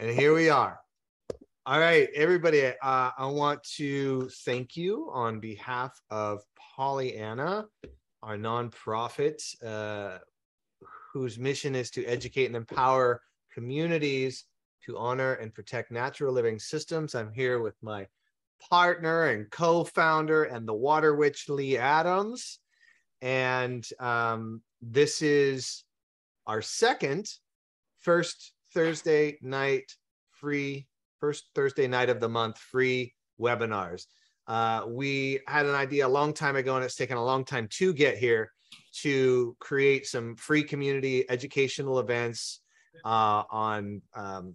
And here we are. All right, everybody, uh, I want to thank you on behalf of Poly/Ana, our nonprofit, uh, whose mission is to educate and empower communities to honor and protect natural living systems. I'm here with my partner and co-founder and the water witch Lee Adams. And um, this is our second first Thursday night free, first Thursday night of the month free webinars. Uh, we had an idea a long time ago, and it's taken a long time to get here to create some free community educational events uh, on um,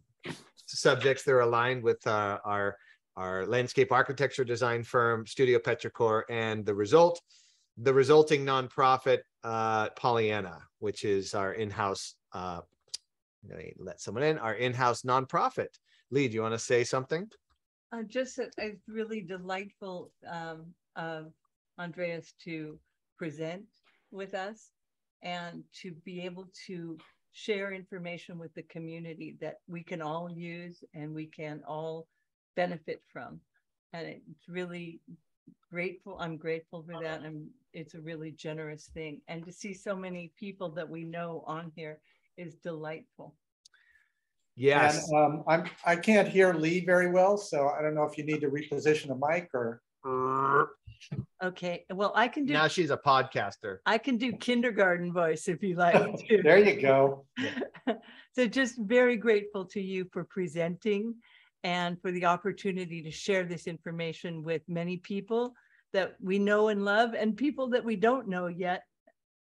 subjects that are aligned with uh, our our landscape architecture design firm, Studio Petrichor, and the result, the resulting nonprofit uh, Poly/Ana, which is our in-house. Uh, let someone in. Our in-house nonprofit. Lee, do you want to say something? Uh, just it's really delightful um, of Andreas to present with us and to be able to share information with the community that we can all use and we can all benefit from. And it's really grateful. I'm grateful for that. And it's a really generous thing. And to see so many people that we know on here is delightful. Yes. And, um, I'm, I can't hear Lee very well, so I don't know if you need to reposition the mic or. Okay, well, I can do. Now she's a podcaster. I can do kindergarten voice if you like. there you go. so just very grateful to you for presenting and for the opportunity to share this information with many people that we know and love and people that we don't know yet.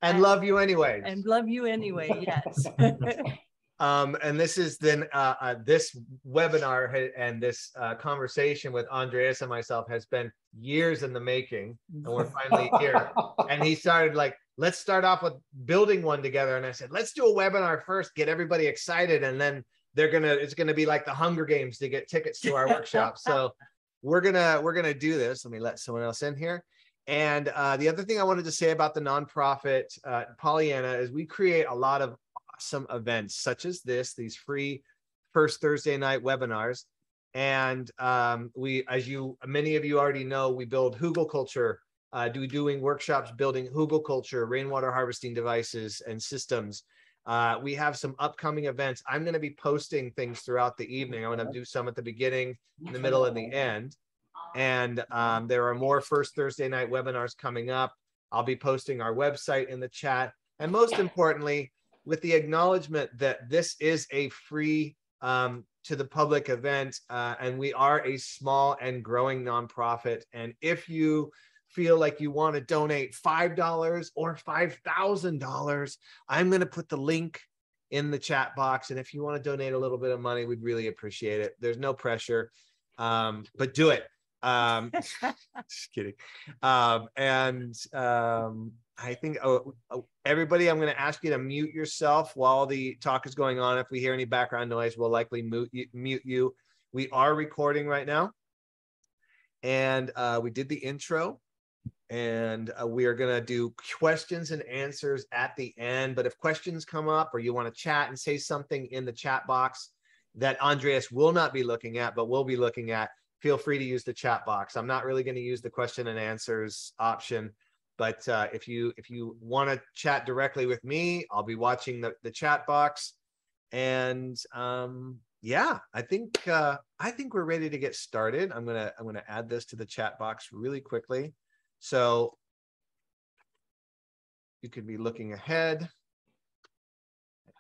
And, and love you anyway. And love you anyway, yes. um, and this is then uh, uh, this webinar and this uh, conversation with Andreas and myself has been years in the making, and we're finally here. and he started like, let's start off with building one together. And I said, let's do a webinar first, get everybody excited, and then they're gonna it's gonna be like the Hunger Games to get tickets to our workshop. So we're gonna we're gonna do this. Let me let someone else in here. And uh, the other thing I wanted to say about the nonprofit uh, Poly/Ana is we create a lot of awesome events such as this, these free first Thursday night webinars. And um, we, as you, many of you already know, we build hugelkultur, uh, do doing workshops building hugelkultur, rainwater harvesting devices and systems. Uh, we have some upcoming events. I'm going to be posting things throughout the evening. I'm going to do some at the beginning, in the middle, and the end. And um, there are more first Thursday night webinars coming up. I'll be posting our website in the chat. And most importantly, with the acknowledgement that this is a free um, to the public event, uh, and we are a small and growing nonprofit. And if you feel like you want to donate $5 or $5,000, I'm going to put the link in the chat box. And if you want to donate a little bit of money, we'd really appreciate it. There's no pressure, um, but do it. Um, just kidding. Um, and um, I think oh, oh, everybody, I'm going to ask you to mute yourself while the talk is going on. If we hear any background noise, we'll likely mute you. Mute you. We are recording right now. And uh, we did the intro and uh, we are going to do questions and answers at the end. But if questions come up or you want to chat and say something in the chat box that Andreas will not be looking at, but will be looking at, feel free to use the chat box. I'm not really going to use the question and answers option. But uh, if you if you want to chat directly with me, I'll be watching the, the chat box. And um, yeah, I think uh, I think we're ready to get started. I'm gonna I'm gonna add this to the chat box really quickly. So you could be looking ahead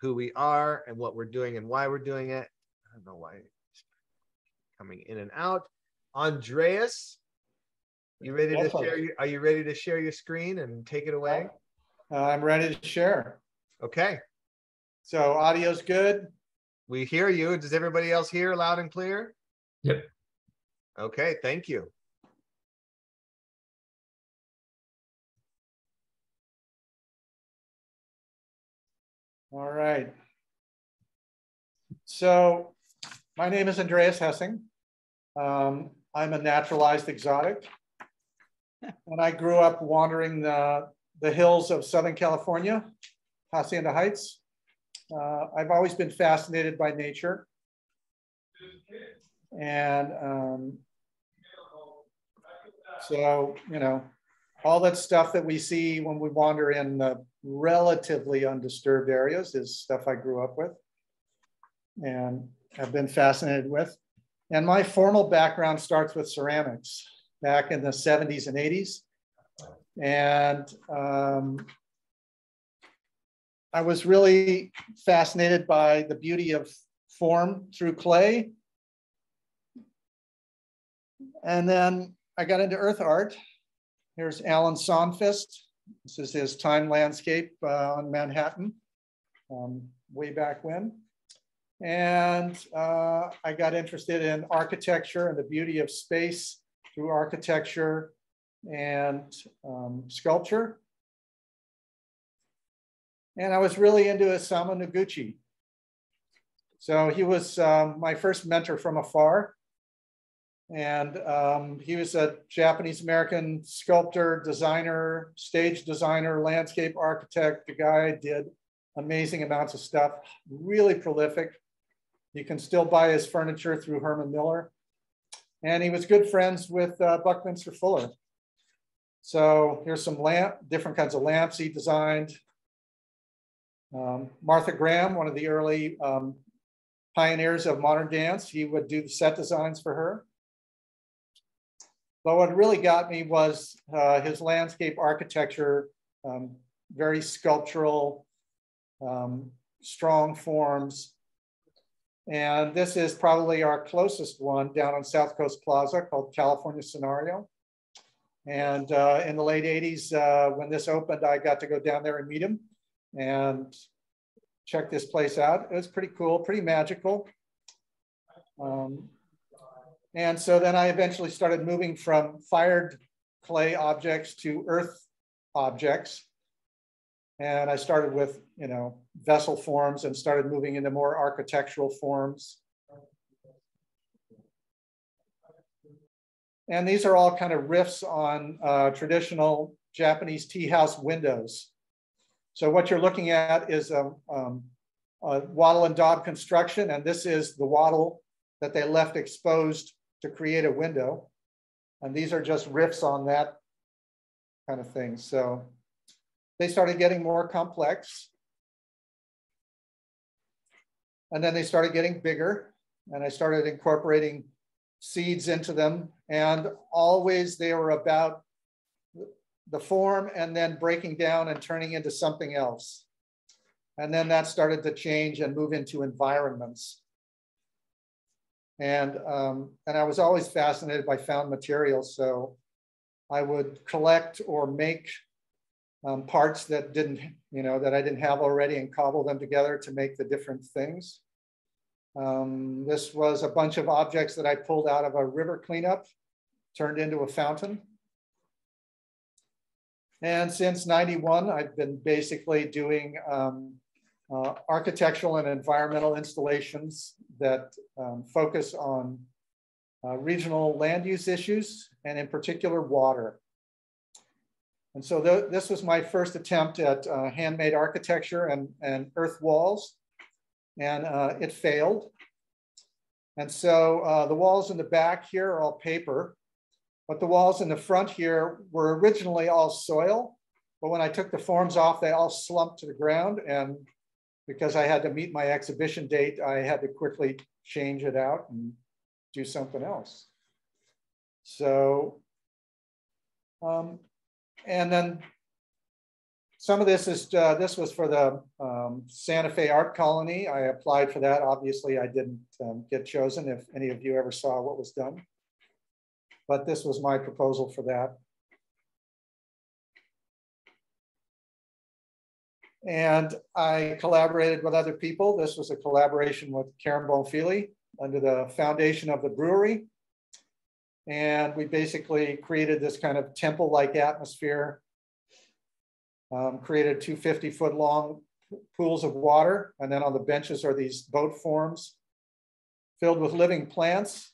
who we are and what we're doing and why we're doing it. I don't know why it's coming in and out. Andreas, you ready to share? Your, are you ready to share your screen and take it away? Uh, I'm ready to share. Okay. So audio's good. We hear you. Does everybody else hear loud and clear? Yep. Okay. Thank you. All right. So my name is Andreas Hessing. Um, I'm a naturalized exotic. and I grew up wandering the, the hills of Southern California, Hacienda Heights. Uh, I've always been fascinated by nature. And um, so, you know, all that stuff that we see when we wander in the relatively undisturbed areas is stuff I grew up with and have been fascinated with. And my formal background starts with ceramics back in the 70s and 80s. And um, I was really fascinated by the beauty of form through clay. And then I got into earth art. Here's Alan Sonfist. This is his time landscape uh, on Manhattan um, way back when. And uh, I got interested in architecture and the beauty of space through architecture and um, sculpture. And I was really into Isamu Noguchi. So he was um, my first mentor from afar. And um, he was a Japanese American sculptor, designer, stage designer, landscape architect. The guy did amazing amounts of stuff, really prolific. You can still buy his furniture through Herman Miller. And he was good friends with uh, Buckminster Fuller. So here's some lamp, different kinds of lamps he designed. Um, Martha Graham, one of the early um, pioneers of modern dance, he would do the set designs for her. But what really got me was uh, his landscape architecture, um, very sculptural, um, strong forms, and this is probably our closest one down on South Coast Plaza called California Scenario. And uh, in the late 80s, uh, when this opened, I got to go down there and meet him and check this place out. It was pretty cool, pretty magical. Um, and so then I eventually started moving from fired clay objects to earth objects. And I started with, you know, vessel forms and started moving into more architectural forms. And these are all kind of riffs on uh, traditional Japanese tea house windows. So what you're looking at is a, um, a wattle and daub construction, and this is the wattle that they left exposed to create a window. And these are just riffs on that kind of thing. So they started getting more complex. And then they started getting bigger and I started incorporating seeds into them. And always they were about the form and then breaking down and turning into something else. And then that started to change and move into environments. And, um, and I was always fascinated by found materials. So I would collect or make um, parts that didn't, you know, that I didn't have already and cobble them together to make the different things. Um, this was a bunch of objects that I pulled out of a river cleanup, turned into a fountain. And since 91, I've been basically doing um, uh, architectural and environmental installations that um, focus on uh, regional land use issues and in particular water. And so th this was my first attempt at uh, handmade architecture and, and earth walls, and uh, it failed. And so uh, the walls in the back here are all paper, but the walls in the front here were originally all soil. But when I took the forms off, they all slumped to the ground. And because I had to meet my exhibition date, I had to quickly change it out and do something else. So um, and then some of this is, uh, this was for the um, Santa Fe Art Colony. I applied for that. Obviously, I didn't um, get chosen if any of you ever saw what was done. But this was my proposal for that. And I collaborated with other people. This was a collaboration with Karen Bonfili under the foundation of the brewery. And we basically created this kind of temple-like atmosphere, um, created 250 foot long pools of water. And then on the benches are these boat forms filled with living plants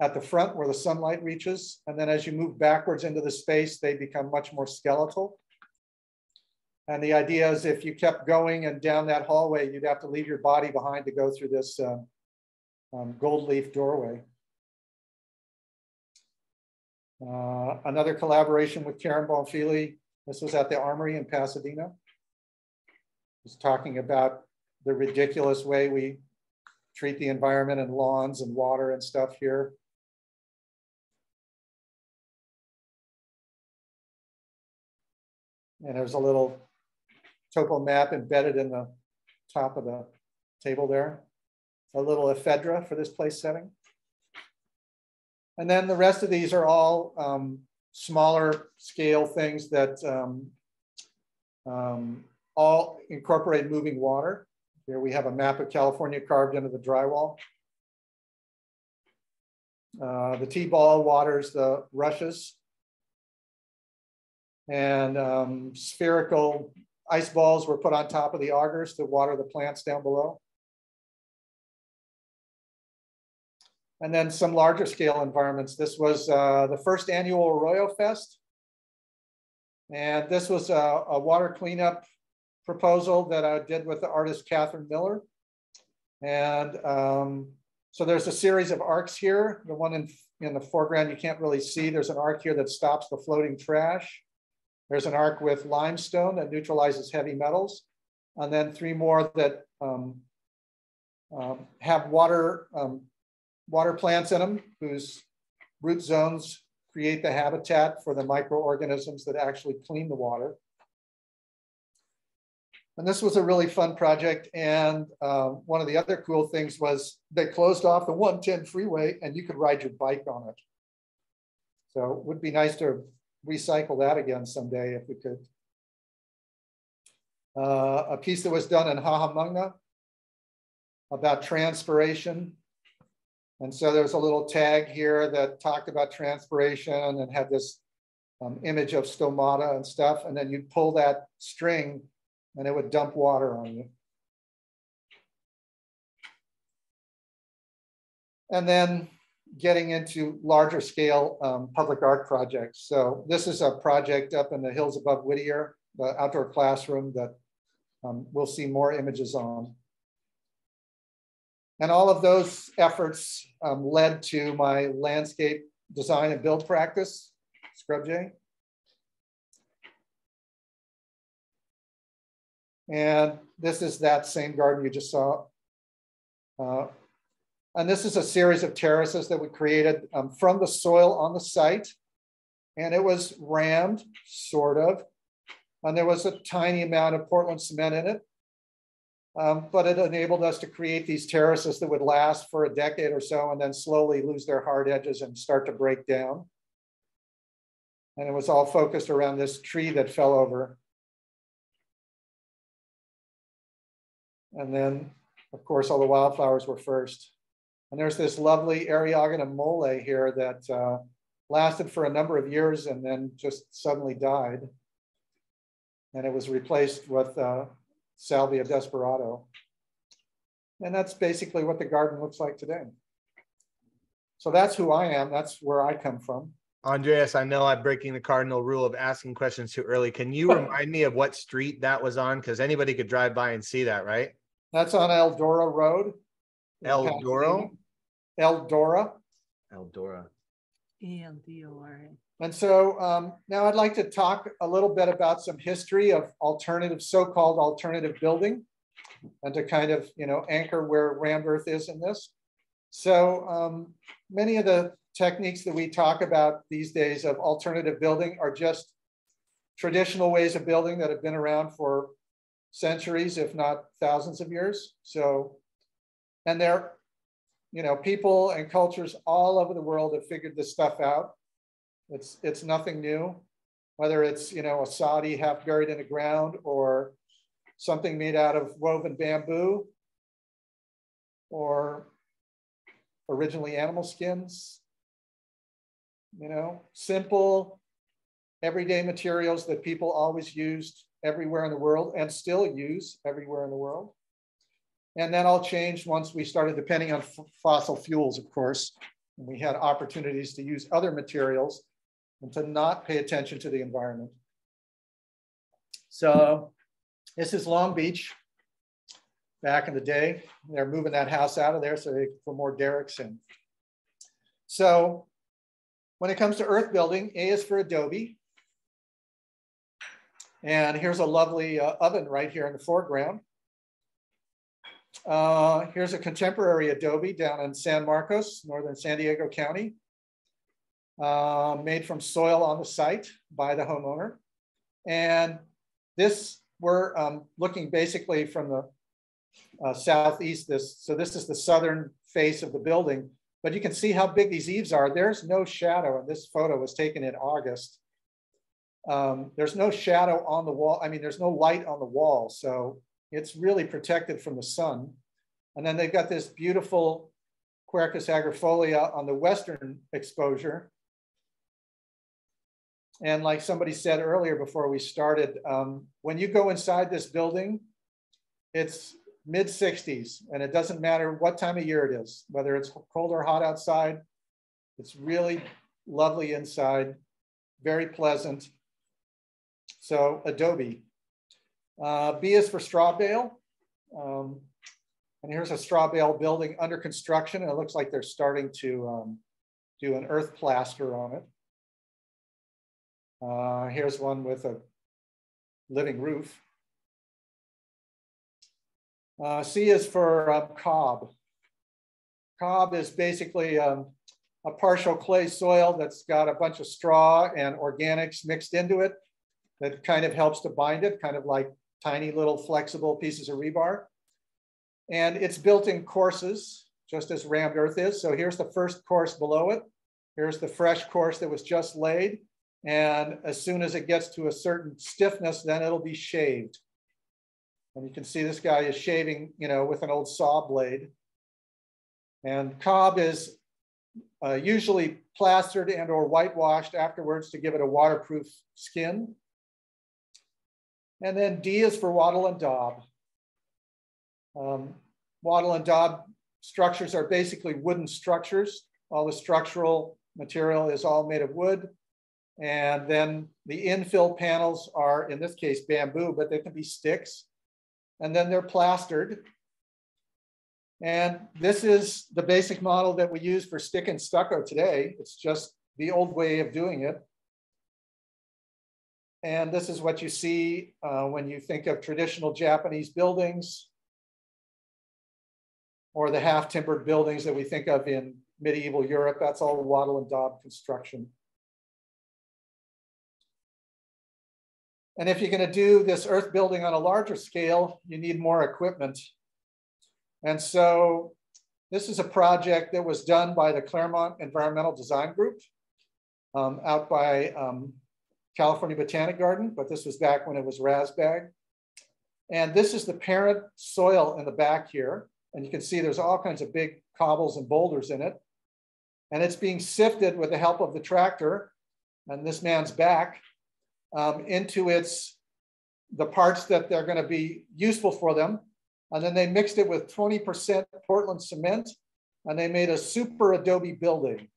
at the front where the sunlight reaches. And then as you move backwards into the space, they become much more skeletal. And the idea is if you kept going and down that hallway, you'd have to leave your body behind to go through this uh, um, gold leaf doorway. Uh, another collaboration with Karen Bonfili. This was at the Armory in Pasadena. Was talking about the ridiculous way we treat the environment and lawns and water and stuff here. And there's a little topo map embedded in the top of the table there. A little ephedra for this place setting. And then the rest of these are all um, smaller scale things that um, um, all incorporate moving water. Here we have a map of California carved into the drywall. Uh, the T-ball waters the rushes. And um, spherical ice balls were put on top of the augers to water the plants down below. And then some larger scale environments. This was uh, the first annual Arroyo Fest. And this was a, a, water cleanup proposal that I did with the artist Catherine Miller. And um, so there's a series of arcs here. The one in, in the foreground you can't really see. There's an arc here that stops the floating trash. There's an arc with limestone that neutralizes heavy metals. And then three more that um, um, have water um, water plants in them whose root zones create the habitat for the microorganisms that actually clean the water. And this was a really fun project. And um, one of the other cool things was they closed off the 110 freeway and you could ride your bike on it. So it would be nice to recycle that again someday if we could. Uh, a piece that was done in Cajamarca about transpiration and so there's a little tag here that talked about transpiration and had this um, image of stomata and stuff. And then you'd pull that string and it would dump water on you. And then getting into larger scale um, public art projects. So this is a project up in the hills above Whittier, the outdoor classroom that um, we'll see more images on. And all of those efforts um, led to my landscape design and build practice, Scrub Jay. And this is that same garden you just saw. Uh, and this is a series of terraces that we created um, from the soil on the site. And it was rammed, sort of. And there was a tiny amount of Portland cement in it. Um, but it enabled us to create these terraces that would last for a decade or so and then slowly lose their hard edges and start to break down. And it was all focused around this tree that fell over. And then, of course, all the wildflowers were first. And there's this lovely Eriogonum mole here that uh, lasted for a number of years and then just suddenly died. And it was replaced with uh, Salvia desperado. And that's basically what the garden looks like today. So that's who I am. That's where I come from. Andreas, I know I'm breaking the cardinal rule of asking questions too early. Can you remind me of what street that was on? Because anybody could drive by and see that, right? That's on Eldora Road. Eldora? Eldora. Eldora. E-L-D-O-R-A. And so um, now I'd like to talk a little bit about some history of alternative, so-called alternative building and to kind of, you know, anchor where Rammed Earth is in this. So um, many of the techniques that we talk about these days of alternative building are just traditional ways of building that have been around for centuries, if not thousands of years. So, and there, you know, people and cultures all over the world have figured this stuff out. It's, it's nothing new, whether it's, you know, a Saudi half buried in the ground or something made out of woven bamboo or originally animal skins, you know, simple, everyday materials that people always used everywhere in the world and still use everywhere in the world. And then all changed once we started depending on fossil fuels, of course. And we had opportunities to use other materials and to not pay attention to the environment. So this is Long Beach. back in the day. They're moving that house out of there so they put more derricks in. So when it comes to earth building, A is for Adobe. And here's a lovely uh, oven right here in the foreground. Uh, here's a contemporary adobe down in San Marcos, northern San Diego County, uh, made from soil on the site by the homeowner. And this, we're um, looking basically from the uh, southeast, this, so this is the southern face of the building, but you can see how big these eaves are. There's no shadow, and this photo was taken in August. Um, there's no shadow on the wall. I mean, there's no light on the wall. So it's really protected from the sun. And then they've got this beautiful Quercus agrifolia on the western exposure. And like somebody said earlier before we started, um, when you go inside this building, it's mid 60s and it doesn't matter what time of year it is, whether it's cold or hot outside. It's really lovely inside, very pleasant. So Adobe. Uh, B is for straw bale. Um, and here's a straw bale building under construction. And It looks like they're starting to um, do an earth plaster on it. Uh, here's one with a living roof. Uh, C is for um, cob. Cob is basically um, a partial clay soil that's got a bunch of straw and organics mixed into it that kind of helps to bind it, kind of like tiny little flexible pieces of rebar. And it's built in courses, just as rammed earth is. So here's the first course below it. Here's the fresh course that was just laid. And as soon as it gets to a certain stiffness, then it'll be shaved. And you can see this guy is shaving, you know, with an old saw blade. And cob is uh, usually plastered and or whitewashed afterwards to give it a waterproof skin. And then D is for wattle and daub. Um, wattle and daub structures are basically wooden structures. All the structural material is all made of wood. And then the infill panels are, in this case, bamboo, but they can be sticks. And then they're plastered. And this is the basic model that we use for stick and stucco today. It's just the old way of doing it. And this is what you see uh, when you think of traditional Japanese buildings or the half timbered buildings that we think of in medieval Europe. That's all wattle and daub construction. And if you're going to do this earth building on a larger scale, you need more equipment. And so this is a project that was done by the Claremont Environmental Design Group um, out by um, California Botanic Garden, but this was back when it was Rasbag. And this is the parent soil in the back here. And you can see there's all kinds of big cobbles and boulders in it. And it's being sifted with the help of the tractor and this man's back um, into its the parts that they're going to be useful for them. And then they mixed it with 20% Portland cement and they made a super adobe building.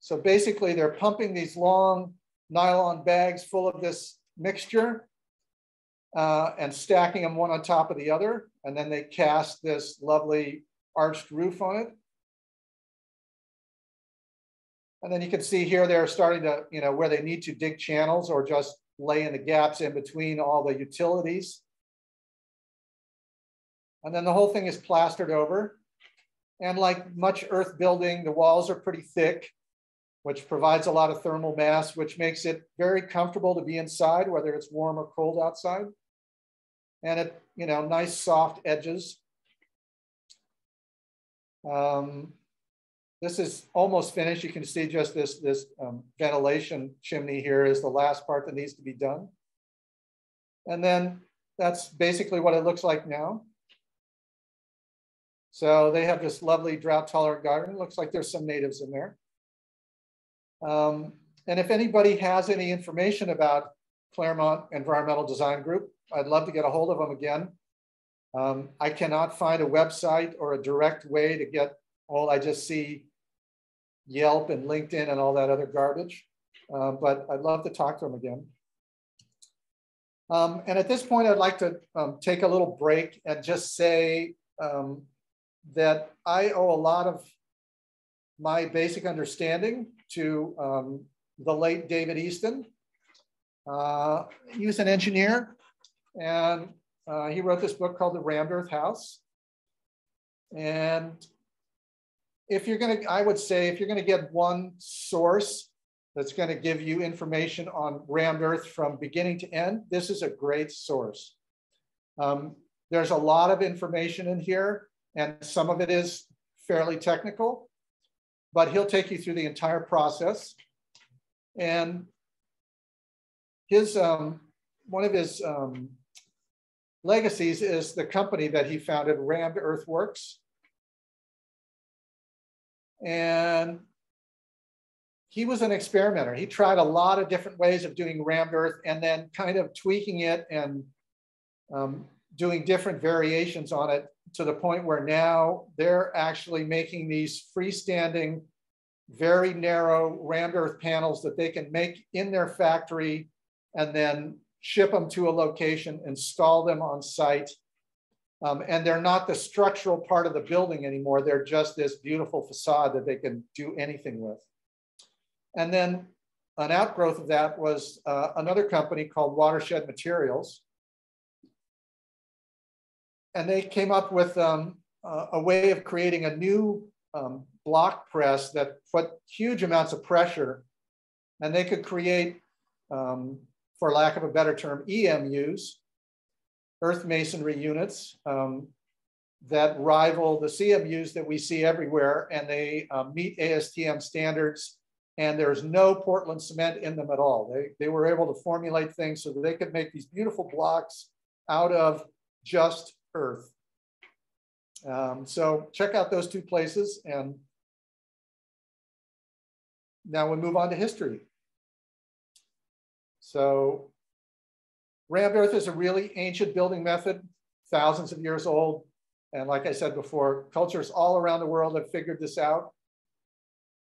So basically they're pumping these long nylon bags full of this mixture uh, and stacking them one on top of the other. And then they cast this lovely arched roof on it. And then you can see here they're starting to, you know, where they need to dig channels or just lay in the gaps in between all the utilities. And then the whole thing is plastered over. And like much earth building, the walls are pretty thick which provides a lot of thermal mass, which makes it very comfortable to be inside, whether it's warm or cold outside. And it, you know, nice soft edges. Um, this is almost finished. You can see just this, this um, ventilation chimney here is the last part that needs to be done. And then that's basically what it looks like now. So they have this lovely drought tolerant garden. Looks like there's some natives in there. Um, and if anybody has any information about Claremont Environmental Design Group, I'd love to get a hold of them again. Um, I cannot find a website or a direct way to get all, I just see Yelp and LinkedIn and all that other garbage. Um, but I'd love to talk to them again. Um, and at this point, I'd like to um, take a little break and just say um, that I owe a lot of my basic understanding to um, the late David Easton. Uh, he was an engineer and uh, he wrote this book called The Rammed Earth House. And if you're gonna, I would say if you're gonna get one source that's gonna give you information on rammed earth from beginning to end, this is a great source. Um, there's a lot of information in here and some of it is fairly technical, but he'll take you through the entire process. And his, um, one of his um, legacies is the company that he founded, Rammed Earthworks. And he was an experimenter. He tried a lot of different ways of doing rammed earth and then kind of tweaking it and um, doing different variations on it to the point where now they're actually making these freestanding, very narrow rammed earth panels that they can make in their factory and then ship them to a location, install them on site. Um, and they're not the structural part of the building anymore. They're just this beautiful facade that they can do anything with. And then an outgrowth of that was uh, another company called Watershed Materials. And they came up with um, uh, a way of creating a new um, block press that put huge amounts of pressure and they could create um, for lack of a better term, EMUs, earth masonry units um, that rival the CMUs that we see everywhere, and they uh, meet ASTM standards, and there's no Portland cement in them at all. They, they were able to formulate things so that they could make these beautiful blocks out of just earth. Um, so check out those two places, and now we move on to history. So rammed earth is a really ancient building method, thousands of years old. And like I said before, cultures all around the world have figured this out.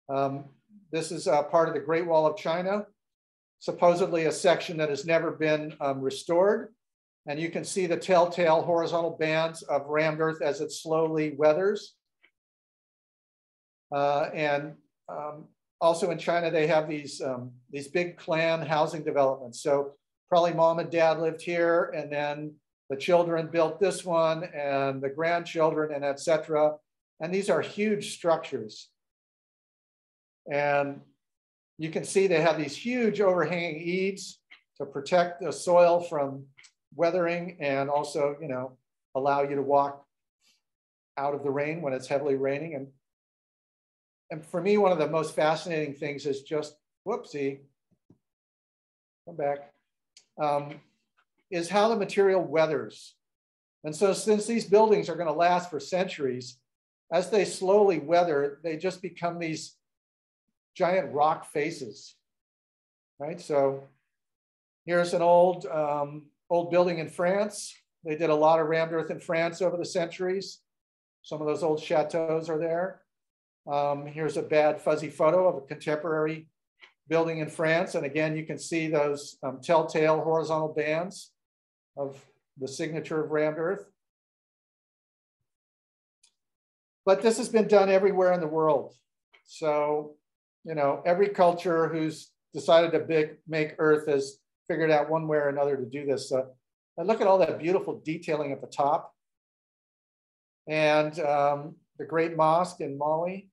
Um, this is uh, part of the Great Wall of China, supposedly a section that has never been um, restored. And you can see the telltale horizontal bands of rammed earth as it slowly weathers. Uh, and um, also in China, they have these, um, these big clan housing developments. So probably mom and dad lived here and then the children built this one and the grandchildren and etc. And these are huge structures. And you can see they have these huge overhanging eaves to protect the soil from weathering and also, you know, allow you to walk out of the rain when it's heavily raining. And and for me, one of the most fascinating things is just, whoopsie, come back, um, is how the material weathers. And so since these buildings are gonna last for centuries, as they slowly weather, they just become these giant rock faces, right? So here's an old, um, old building in France. They did a lot of rammed earth in France over the centuries. Some of those old chateaus are there. Um, here's a bad fuzzy photo of a contemporary building in France. And again, you can see those um, telltale horizontal bands of the signature of rammed earth. But this has been done everywhere in the world. So, you know, every culture who's decided to big, make earth has figured out one way or another to do this. So, and look at all that beautiful detailing at the top. And um, the Great Mosque in Mali.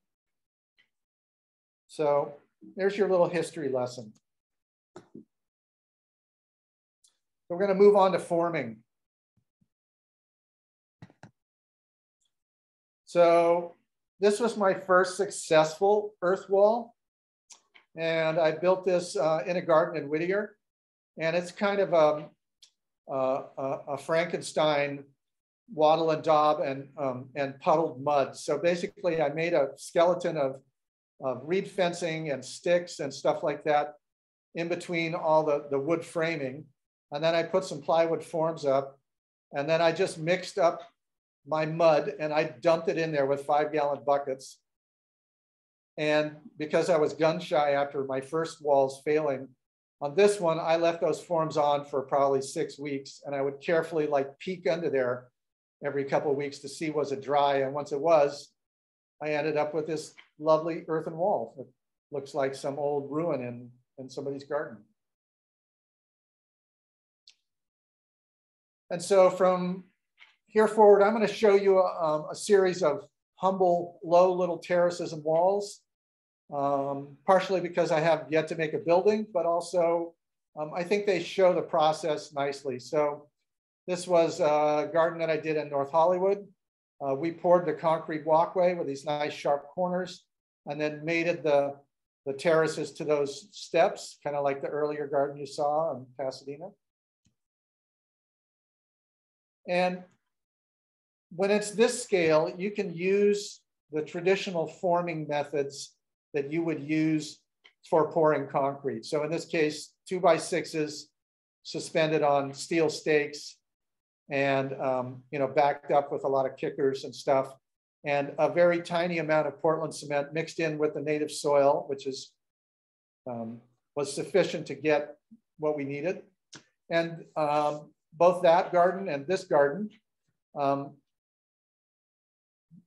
So there's your little history lesson. We're going to move on to forming. So this was my first successful earth wall. And I built this uh, in a garden in Whittier. And it's kind of a, a, a Frankenstein wattle and daub and, um, and puddled mud. So basically I made a skeleton of of reed fencing and sticks and stuff like that in between all the, the wood framing. And then I put some plywood forms up and then I just mixed up my mud and I dumped it in there with five gallon buckets. And because I was gun shy after my first walls failing, On this one, I left those forms on for probably six weeks and I would carefully like peek under there every couple of weeks to see was it dry. And once it was, I ended up with this lovely earthen wall. It looks like some old ruin in, in somebody's garden. And so from here forward, I'm going to show you a, um, a series of humble, low little terraces and walls, um, partially because I have yet to make a building, but also um, I think they show the process nicely. So this was a garden that I did in North Hollywood. Uh, we poured the concrete walkway with these nice sharp corners and then mated the, the terraces to those steps, kind of like the earlier garden you saw in Pasadena. And when it's this scale, you can use the traditional forming methods that you would use for pouring concrete. So in this case, two by sixes suspended on steel stakes and um, you know backed up with a lot of kickers and stuff and a very tiny amount of Portland cement mixed in with the native soil, which is um, was sufficient to get what we needed. And um, both that garden and this garden, um,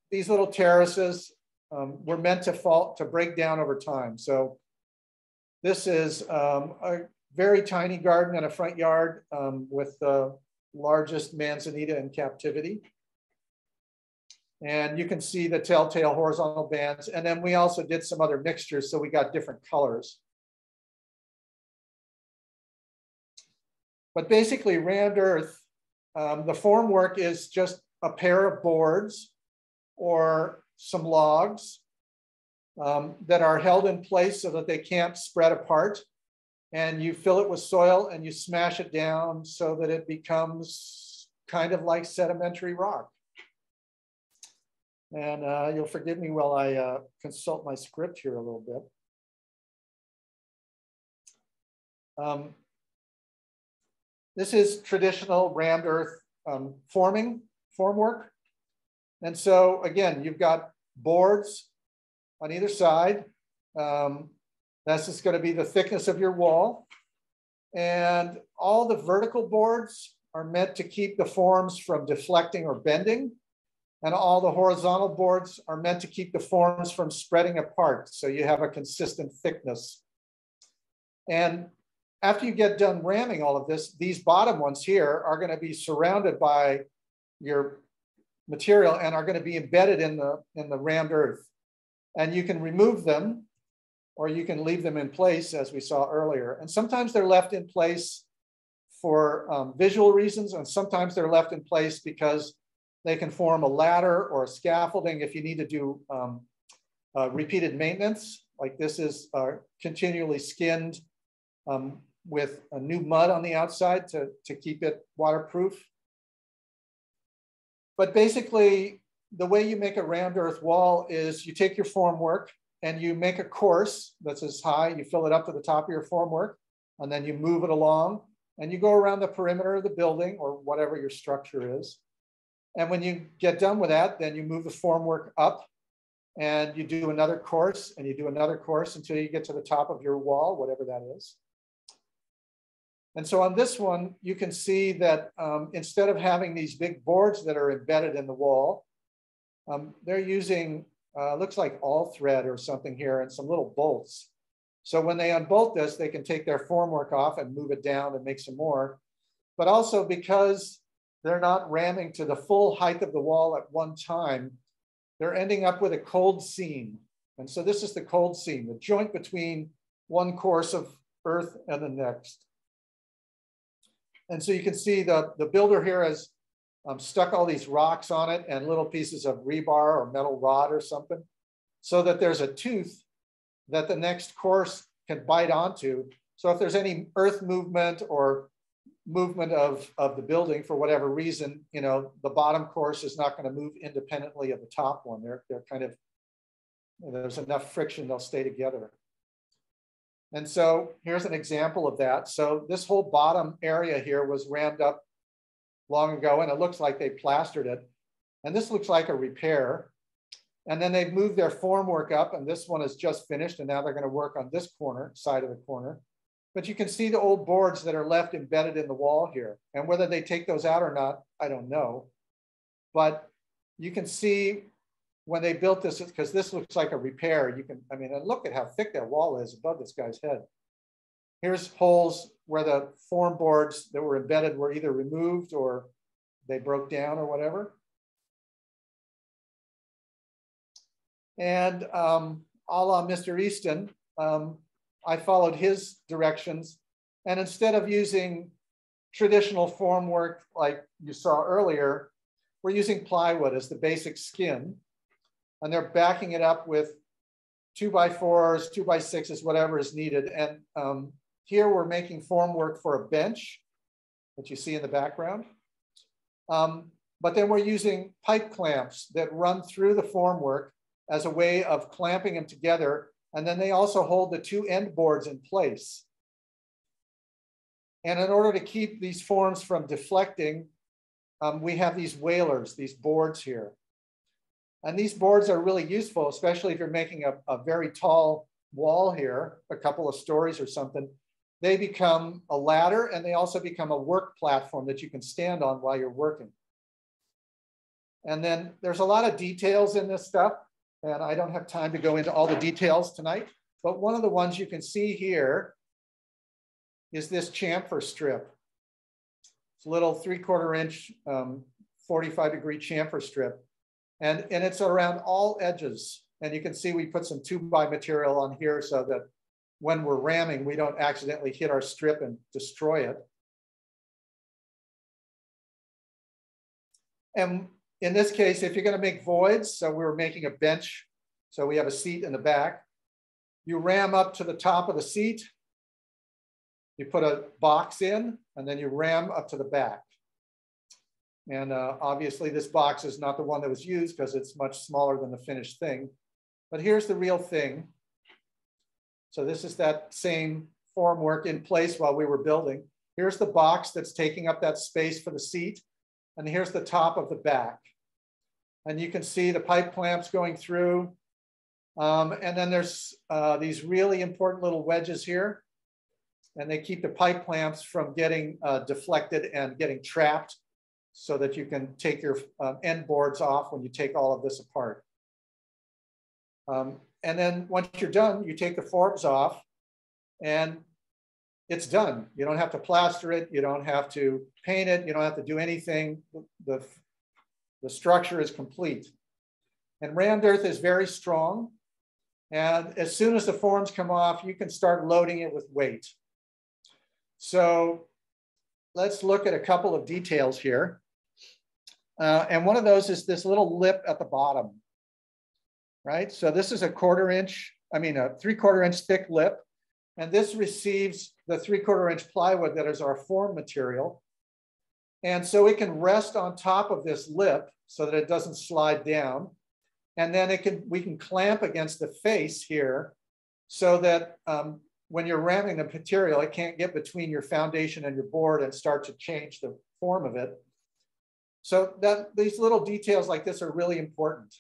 these little terraces um, were meant to fall, to break down over time. So this is um, a very tiny garden and a front yard um, with the largest manzanita in captivity. And you can see the telltale horizontal bands. And then we also did some other mixtures, so we got different colors. But basically rammed earth, um, the formwork is just a pair of boards or some logs um, that are held in place so that they can't spread apart. And you fill it with soil and you smash it down so that it becomes kind of like sedimentary rock. And uh, you'll forgive me while I uh, consult my script here a little bit. Um, this is traditional rammed earth um, forming, formwork. And so again, you've got boards on either side. Um, that's just gonna be the thickness of your wall. And all the vertical boards are meant to keep the forms from deflecting or bending. And all the horizontal boards are meant to keep the forms from spreading apart. So you have a consistent thickness. And after you get done ramming all of this, these bottom ones here are going to be surrounded by your material and are going to be embedded in the, in the rammed earth. And you can remove them or you can leave them in place as we saw earlier. And sometimes they're left in place for um, visual reasons and sometimes they're left in place because they can form a ladder or a scaffolding if you need to do um, uh, repeated maintenance. Like this is uh, continually skinned um, with a new mud on the outside to, to keep it waterproof. But basically, the way you make a rammed earth wall is you take your formwork and you make a course that's as high, you fill it up to the top of your formwork, and then you move it along and you go around the perimeter of the building or whatever your structure is. And when you get done with that, then you move the formwork up and you do another course and you do another course until you get to the top of your wall, whatever that is. And so on this one, you can see that um, instead of having these big boards that are embedded in the wall, um, they're using, uh, looks like all thread or something here and some little bolts. So when they unbolt this, they can take their formwork off and move it down and make some more. But also because they're not ramming to the full height of the wall at one time, they're ending up with a cold seam. And so this is the cold seam, the joint between one course of earth and the next. And so you can see the, the builder here has um, stuck all these rocks on it and little pieces of rebar or metal rod or something so that there's a tooth that the next course can bite onto. So if there's any earth movement or movement of, of the building for whatever reason, you know, the bottom course is not going to move independently of the top one. They're, they're kind of, there's enough friction, they'll stay together. And so here's an example of that. So this whole bottom area here was rammed up long ago and it looks like they plastered it. And this looks like a repair. And then they've moved their formwork up and this one is just finished and now they're gonna work on this corner, side of the corner. but you can see the old boards that are left embedded in the wall here. And whether they take those out or not, I don't know. But you can see when they built this, because this looks like a repair, you can, I mean, and look at how thick that wall is above this guy's head. Here's holes where the form boards that were embedded were either removed or they broke down or whatever. And um, a la Mr. Easton, um, I followed his directions. And instead of using traditional formwork like you saw earlier, we're using plywood as the basic skin. And they're backing it up with two by fours, two by sixes, whatever is needed. And um, here we're making formwork for a bench that you see in the background. Um, but then we're using pipe clamps that run through the formwork as a way of clamping them together. And then they also hold the two end boards in place. And in order to keep these forms from deflecting, um, we have these walers, these boards here. And these boards are really useful, especially if you're making a, a very tall wall here, a couple of stories or something. They become a ladder and they also become a work platform that you can stand on while you're working. And then there's a lot of details in this stuff. And I don't have time to go into all the details tonight, but one of the ones you can see here is this chamfer strip. It's a little three quarter inch, um, 45 degree chamfer strip. And, and it's around all edges. And you can see we put some two by material on here so that when we're ramming, we don't accidentally hit our strip and destroy it. And in this case, if you're gonna make voids, so we are making a bench, so we have a seat in the back, you ram up to the top of the seat, you put a box in, and then you ram up to the back. And uh, obviously this box is not the one that was used because it's much smaller than the finished thing. But here's the real thing. So this is that same formwork in place while we were building. Here's the box that's taking up that space for the seat. And here's the top of the back. And you can see the pipe clamps going through. Um, and then there's uh, these really important little wedges here. And they keep the pipe clamps from getting uh, deflected and getting trapped so that you can take your uh, end boards off when you take all of this apart. Um, and then once you're done, you take the forms off and it's done. You don't have to plaster it. You don't have to paint it. You don't have to do anything. The, the structure is complete. And rammed earth is very strong. And as soon as the forms come off, you can start loading it with weight. So let's look at a couple of details here. Uh, and one of those is this little lip at the bottom, right? So this is a quarter inch, I mean a three quarter inch thick lip. And this receives the three quarter inch plywood that is our form material. And so it can rest on top of this lip so that it doesn't slide down. And then it can we can clamp against the face here so that um, when you're ramming the material, it can't get between your foundation and your board and start to change the form of it. So that these little details like this are really important.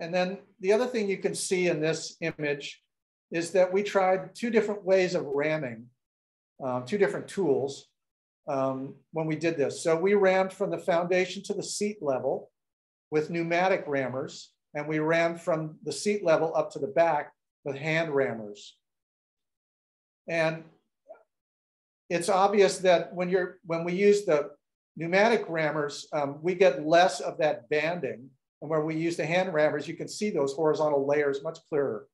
And then the other thing you can see in this image is that we tried two different ways of ramming, um, two different tools um, when we did this. So we rammed from the foundation to the seat level with pneumatic rammers, and we rammed from the seat level up to the back with hand rammers. And it's obvious that when you're when we use the pneumatic rammers, um, we get less of that banding. And where we use the hand rammers, you can see those horizontal layers much clearer.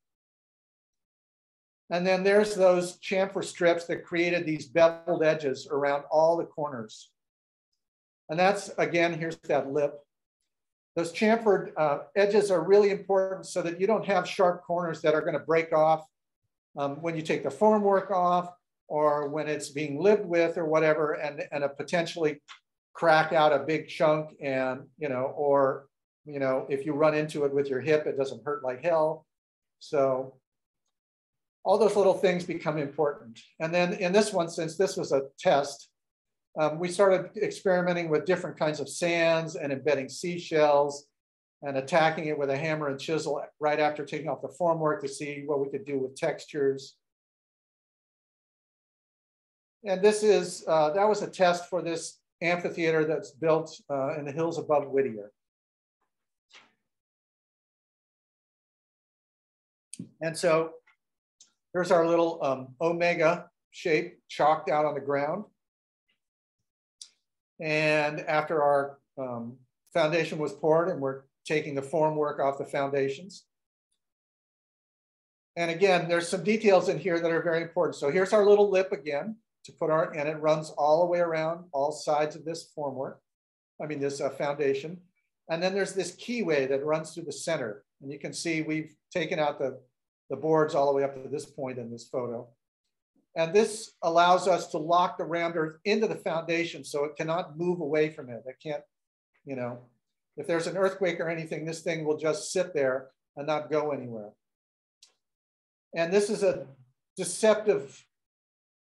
And then there's those chamfer strips that created these beveled edges around all the corners. And that's, again, here's that lip. Those chamfered uh, edges are really important so that you don't have sharp corners that are gonna break off um, when you take the formwork off or when it's being lived with or whatever, and, and a potentially crack out a big chunk and, you know, or, you know, if you run into it with your hip, it doesn't hurt like hell. So all those little things become important. And then in this one, since this was a test, um, we started experimenting with different kinds of sands and embedding seashells and attacking it with a hammer and chisel right after taking off the formwork to see what we could do with textures. and this is, uh, that was a test for this amphitheater that's built uh, in the hills above Whittier. And so here's our little um, omega shape chalked out on the ground. And after our um, foundation was poured and we're taking the form work off the foundations. And again, there's some details in here that are very important. So here's our little lip again to put our, and it runs all the way around all sides of this formwork. I mean, this uh, foundation. And then there's this keyway that runs through the center. And you can see we've taken out the, the boards all the way up to this point in this photo. And this allows us to lock the rammed earth into the foundation so it cannot move away from it. It can't, you know, if there's an earthquake or anything, this thing will just sit there and not go anywhere. And this is a deceptive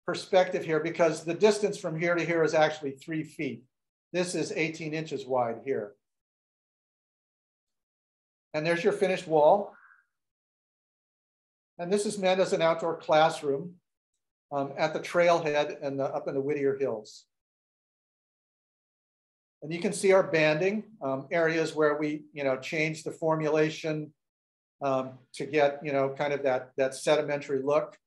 perspective here because the distance from here to here is actually three feet. This is 18 inches wide here. And there's your finished wall. And this is meant as an outdoor classroom um, at the trailhead and the, up in the Whittier Hills. And you can see our banding, um, areas where we, you know, change the formulation um, to get, you know, kind of that, that sedimentary look.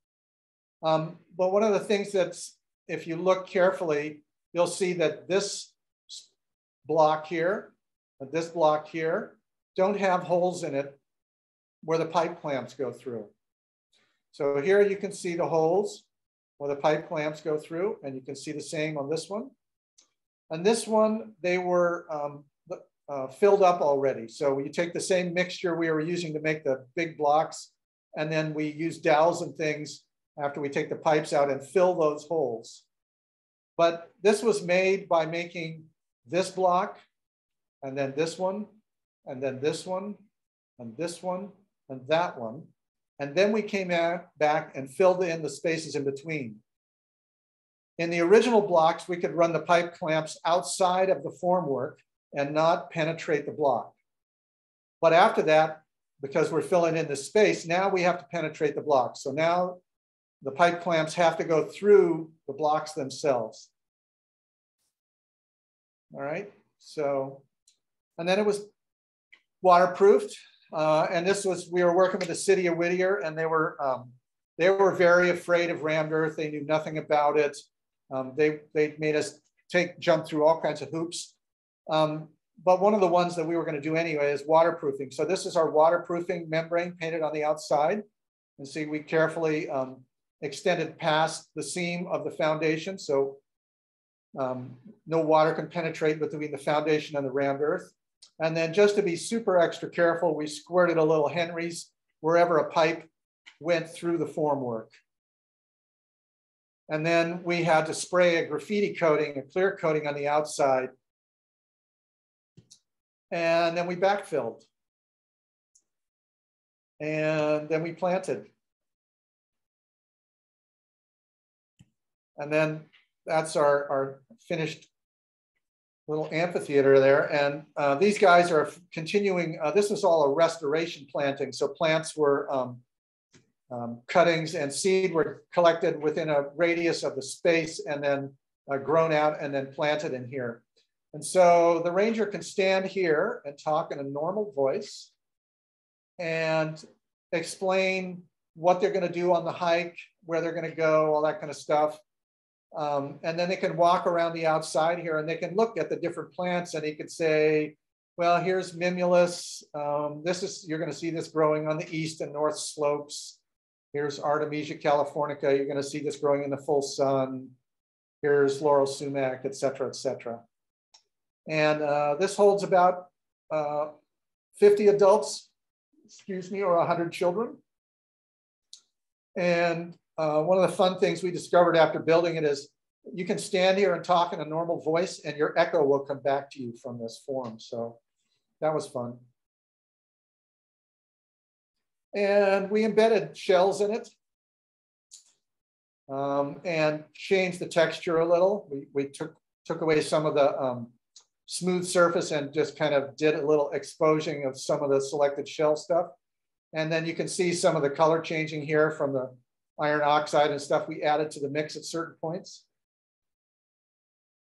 Um, but one of the things that's, if you look carefully, you'll see that this block here, this block here, don't have holes in it where the pipe clamps go through. So here you can see the holes where the pipe clamps go through, and you can see the same on this one. And this one, they were um, uh, filled up already. So you take the same mixture we were using to make the big blocks, and then we use dowels and things after we take the pipes out and fill those holes. But this was made by making this block, and then this one, and then this one, and this one, and that one. And then we came back and filled in the spaces in between. In the original blocks, we could run the pipe clamps outside of the formwork and not penetrate the block. But after that, because we're filling in the space, now we have to penetrate the block. So now the pipe clamps have to go through the blocks themselves. All right, so, and then it was waterproofed. Uh, and this was, we were working with the city of Whittier and they were, um, they were very afraid of rammed earth. They knew nothing about it. Um, they, they made us take, jump through all kinds of hoops. Um, but one of the ones that we were going to do anyway is waterproofing. So this is our waterproofing membrane painted on the outside. And see, we carefully um, extended past the seam of the foundation. So um, no water can penetrate between the foundation and the rammed earth. And then just to be super extra careful, we squirted a little Henry's wherever a pipe went through the formwork. And then we had to spray a graffiti coating, a clear coating on the outside. And then we backfilled. And then we planted. And then that's our, our finished little amphitheater there. And uh, these guys are continuing, uh, this was all a restoration planting. So plants were, um, um, cuttings and seed were collected within a radius of the space and then uh, grown out and then planted in here. And so the ranger can stand here and talk in a normal voice and explain what they're going to do on the hike, where they're going to go, all that kind of stuff. Um, and then they can walk around the outside here and they can look at the different plants and he could say, well, here's Mimulus. Um, this is, you're going to see this growing on the east and north slopes. Here's Artemisia californica. You're going to see this growing in the full sun. Here's laurel sumac, et cetera, et cetera. And uh, this holds about uh, 50 adults, excuse me, or 100 children. And uh, one of the fun things we discovered after building it is you can stand here and talk in a normal voice and your echo will come back to you from this form. So that was fun. And we embedded shells in it um, and changed the texture a little. We, we took, took away some of the um, smooth surface and just kind of did a little exposing of some of the selected shell stuff. And then you can see some of the color changing here from the iron oxide and stuff we added to the mix at certain points.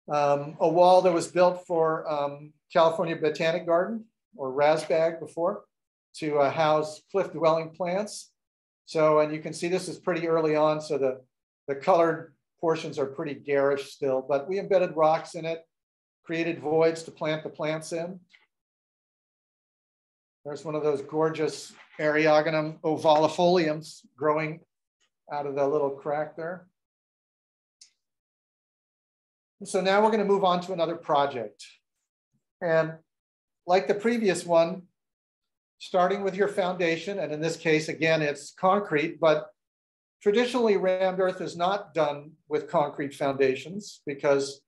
Um, a wall that was built for um, California Botanic Garden or RASBAG before to uh, house cliff dwelling plants. So, and you can see this is pretty early on. So the, the colored portions are pretty garish still, but we embedded rocks in it, created voids to plant the plants in. There's one of those gorgeous Eriogonum ovalifoliums growing out of the little crack there. So now we're going to move on to another project. And like the previous one, starting with your foundation, and in this case, again, it's concrete, but traditionally rammed earth is not done with concrete foundations because,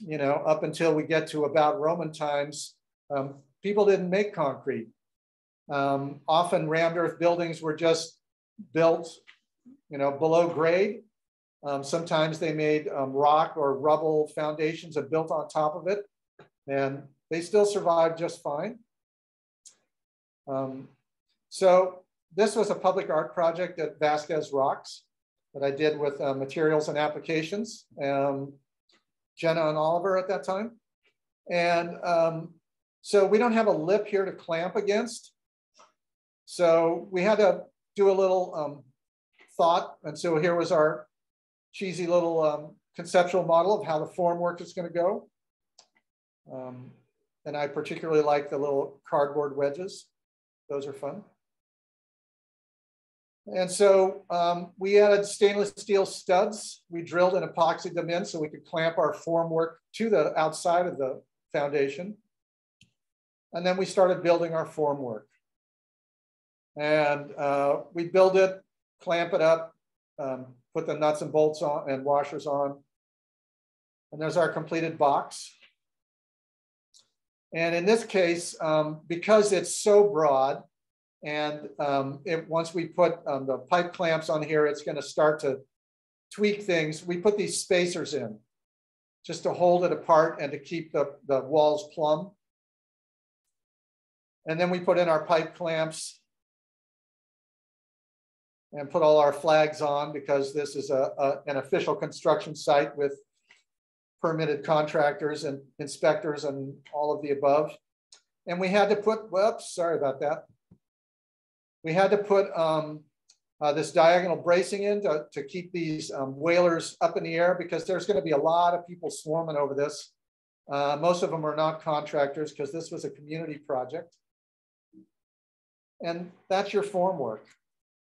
you know, up until we get to about Roman times, um, people didn't make concrete. Um, often rammed earth buildings were just built, you know, below grade. Um, sometimes they made um, rock or rubble foundations and built on top of it, and they still survived just fine. Um, so this was a public art project at Vasquez Rocks that I did with uh, materials and applications, um, Jenna and Oliver at that time. And um, so we don't have a lip here to clamp against. So we had to do a little um, thought. And so here was our cheesy little um, conceptual model of how the formwork is going to go. Um, and I particularly like the little cardboard wedges. Those are fun. And so um, we added stainless steel studs. We drilled and epoxied them in so we could clamp our formwork to the outside of the foundation. And then we started building our formwork. And uh, we build it, clamp it up, um, put the nuts and bolts on and washers on. And there's our completed box. And in this case, um, because it's so broad, and um, it, once we put um, the pipe clamps on here, it's going to start to tweak things. We put these spacers in just to hold it apart and to keep the, the walls plumb. And then we put in our pipe clamps and put all our flags on because this is a, a, an official construction site with permitted contractors and inspectors and all of the above. And we had to put, whoops, sorry about that. We had to put um, uh, this diagonal bracing in to, to keep these um, walers up in the air because there's gonna be a lot of people swarming over this. Uh, most of them are not contractors because this was a community project. And that's your form work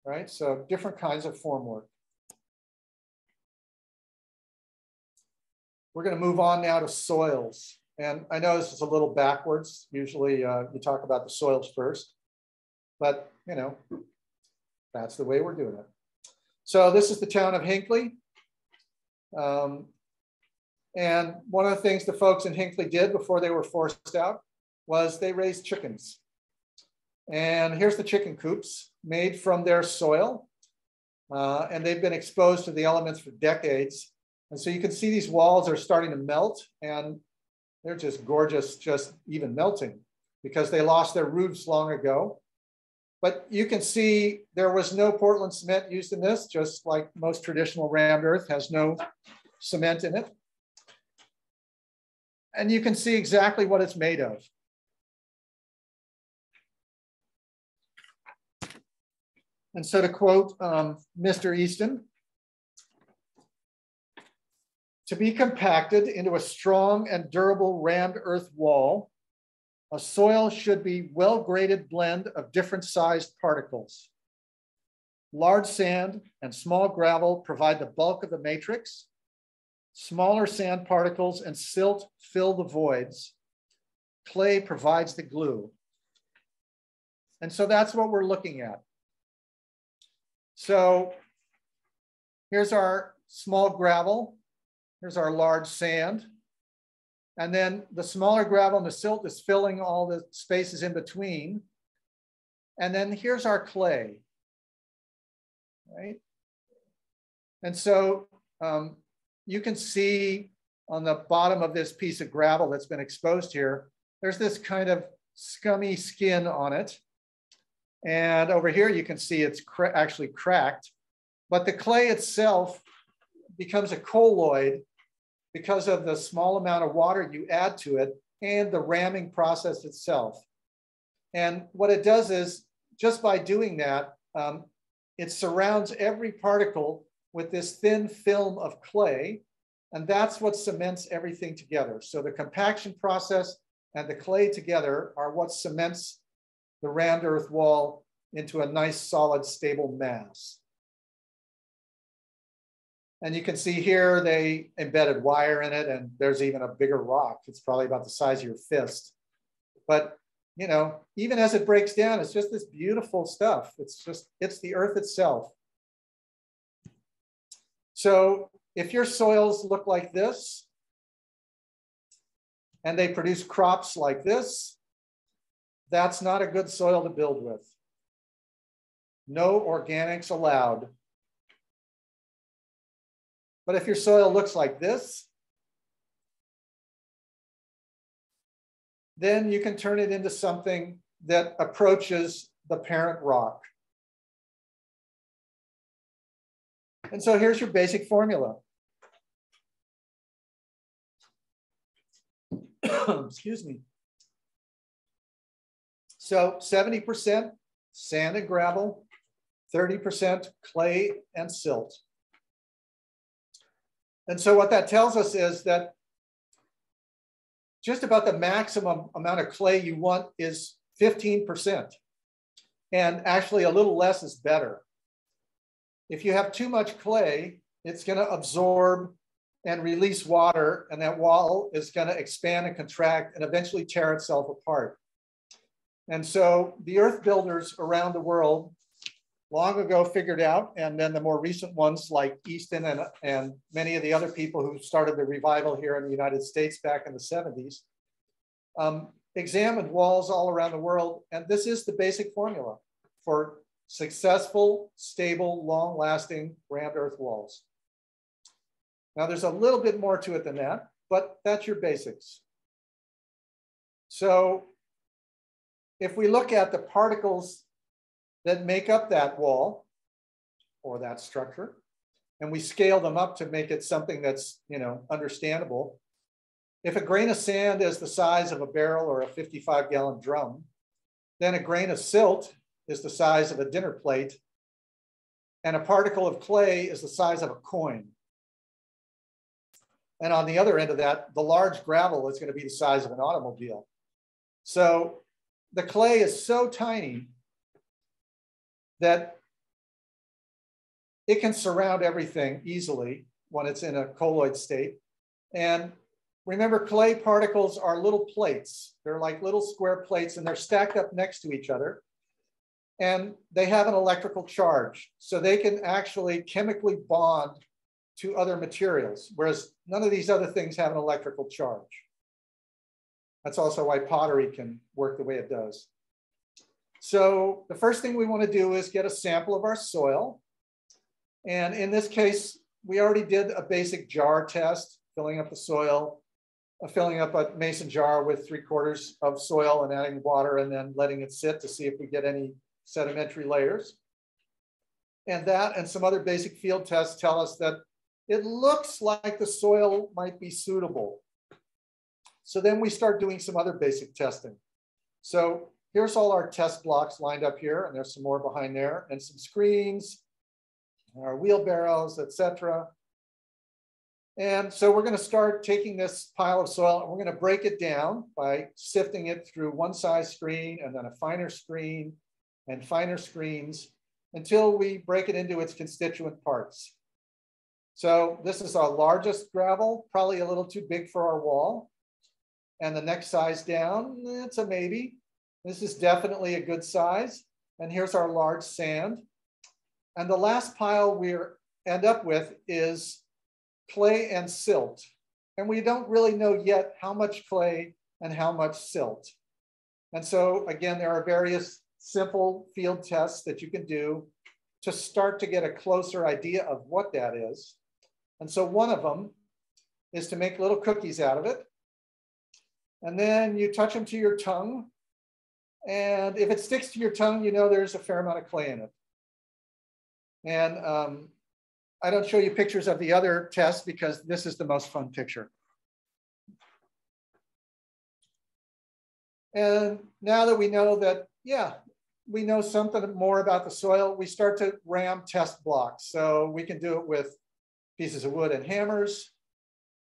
right? So different kinds of form work. We're going to move on now to soils. And I know this is a little backwards. Usually uh, you talk about the soils first, but you know, that's the way we're doing it. So this is the town of Hinkley. Um, and one of the things the folks in Hinkley did before they were forced out was they raised chickens. And here's the chicken coops made from their soil. Uh, and they've been exposed to the elements for decades. And so you can see these walls are starting to melt and they're just gorgeous, just even melting because they lost their roofs long ago. But you can see there was no Portland cement used in this, just like most traditional rammed earth has no cement in it. And you can see exactly what it's made of. And so to quote um, Mr. Easton, to be compacted into a strong and durable rammed earth wall, a soil should be well-graded blend of different sized particles. Large sand and small gravel provide the bulk of the matrix. Smaller sand particles and silt fill the voids. Clay provides the glue. And so that's what we're looking at. So here's our small gravel. Here's our large sand. And then the smaller gravel and the silt is filling all the spaces in between. And then here's our clay, right? And so um, you can see on the bottom of this piece of gravel that's been exposed here, there's this kind of scummy skin on it. And over here, you can see it's actually cracked, but the clay itself becomes a colloid because of the small amount of water you add to it and the ramming process itself. And what it does is just by doing that, um, it surrounds every particle with this thin film of clay, and that's what cements everything together. So the compaction process and the clay together are what cements the rammed earth wall into a nice, solid, stable mass. And you can see here they embedded wire in it, and there's even a bigger rock. It's probably about the size of your fist. But you know, even as it breaks down, it's just this beautiful stuff. It's just, it's the earth itself. So if your soils look like this, and they produce crops like this, that's not a good soil to build with. No organics allowed. But if your soil looks like this, then you can turn it into something that approaches the parent rock. And so here's your basic formula. Excuse me. So 70% sand and gravel, 30% clay and silt. And so what that tells us is that just about the maximum amount of clay you want is 15%. And actually a little less is better. If you have too much clay, it's gonna absorb and release water and that wall is gonna expand and contract and eventually tear itself apart. And so the earth builders around the world long ago figured out, and then the more recent ones like Easton and, and many of the other people who started the revival here in the United States back in the 70s, um, examined walls all around the world. And this is the basic formula for successful, stable, long lasting rammed earth walls. Now there's a little bit more to it than that, but that's your basics. So if we look at the particles that make up that wall or that structure. And we scale them up to make it something that's, you know, understandable. If a grain of sand is the size of a barrel or a 55 gallon drum, then a grain of silt is the size of a dinner plate and a particle of clay is the size of a coin. And on the other end of that, the large gravel is going to be the size of an automobile. So the clay is so tiny that it can surround everything easily when it's in a colloid state. And remember, clay particles are little plates. They're like little square plates and they're stacked up next to each other. And they have an electrical charge. So they can actually chemically bond to other materials, whereas none of these other things have an electrical charge. That's also why pottery can work the way it does. So the first thing we want to do is get a sample of our soil. And in this case, we already did a basic jar test, filling up the soil, uh, filling up a mason jar with three quarters of soil and adding water and then letting it sit to see if we get any sedimentary layers. And that and some other basic field tests tell us that it looks like the soil might be suitable. So then we start doing some other basic testing. So here's all our test blocks lined up here, and there's some more behind there, and some screens, our wheelbarrows, etc. And so we're going to start taking this pile of soil and we're going to break it down by sifting it through one size screen and then a finer screen and finer screens until we break it into its constituent parts. So this is our largest gravel, probably a little too big for our wall. And the next size down, it's a maybe. This is definitely a good size. And here's our large sand. And the last pile we end up with is clay and silt. And we don't really know yet how much clay and how much silt. And so again, there are various simple field tests that you can do to start to get a closer idea of what that is. And so one of them is to make little cookies out of it. And then you touch them to your tongue and if it sticks to your tongue, you know there's a fair amount of clay in it. And um, I don't show you pictures of the other tests because this is the most fun picture. And now that we know that, yeah, we know something more about the soil, we start to ram test blocks. So we can do it with pieces of wood and hammers.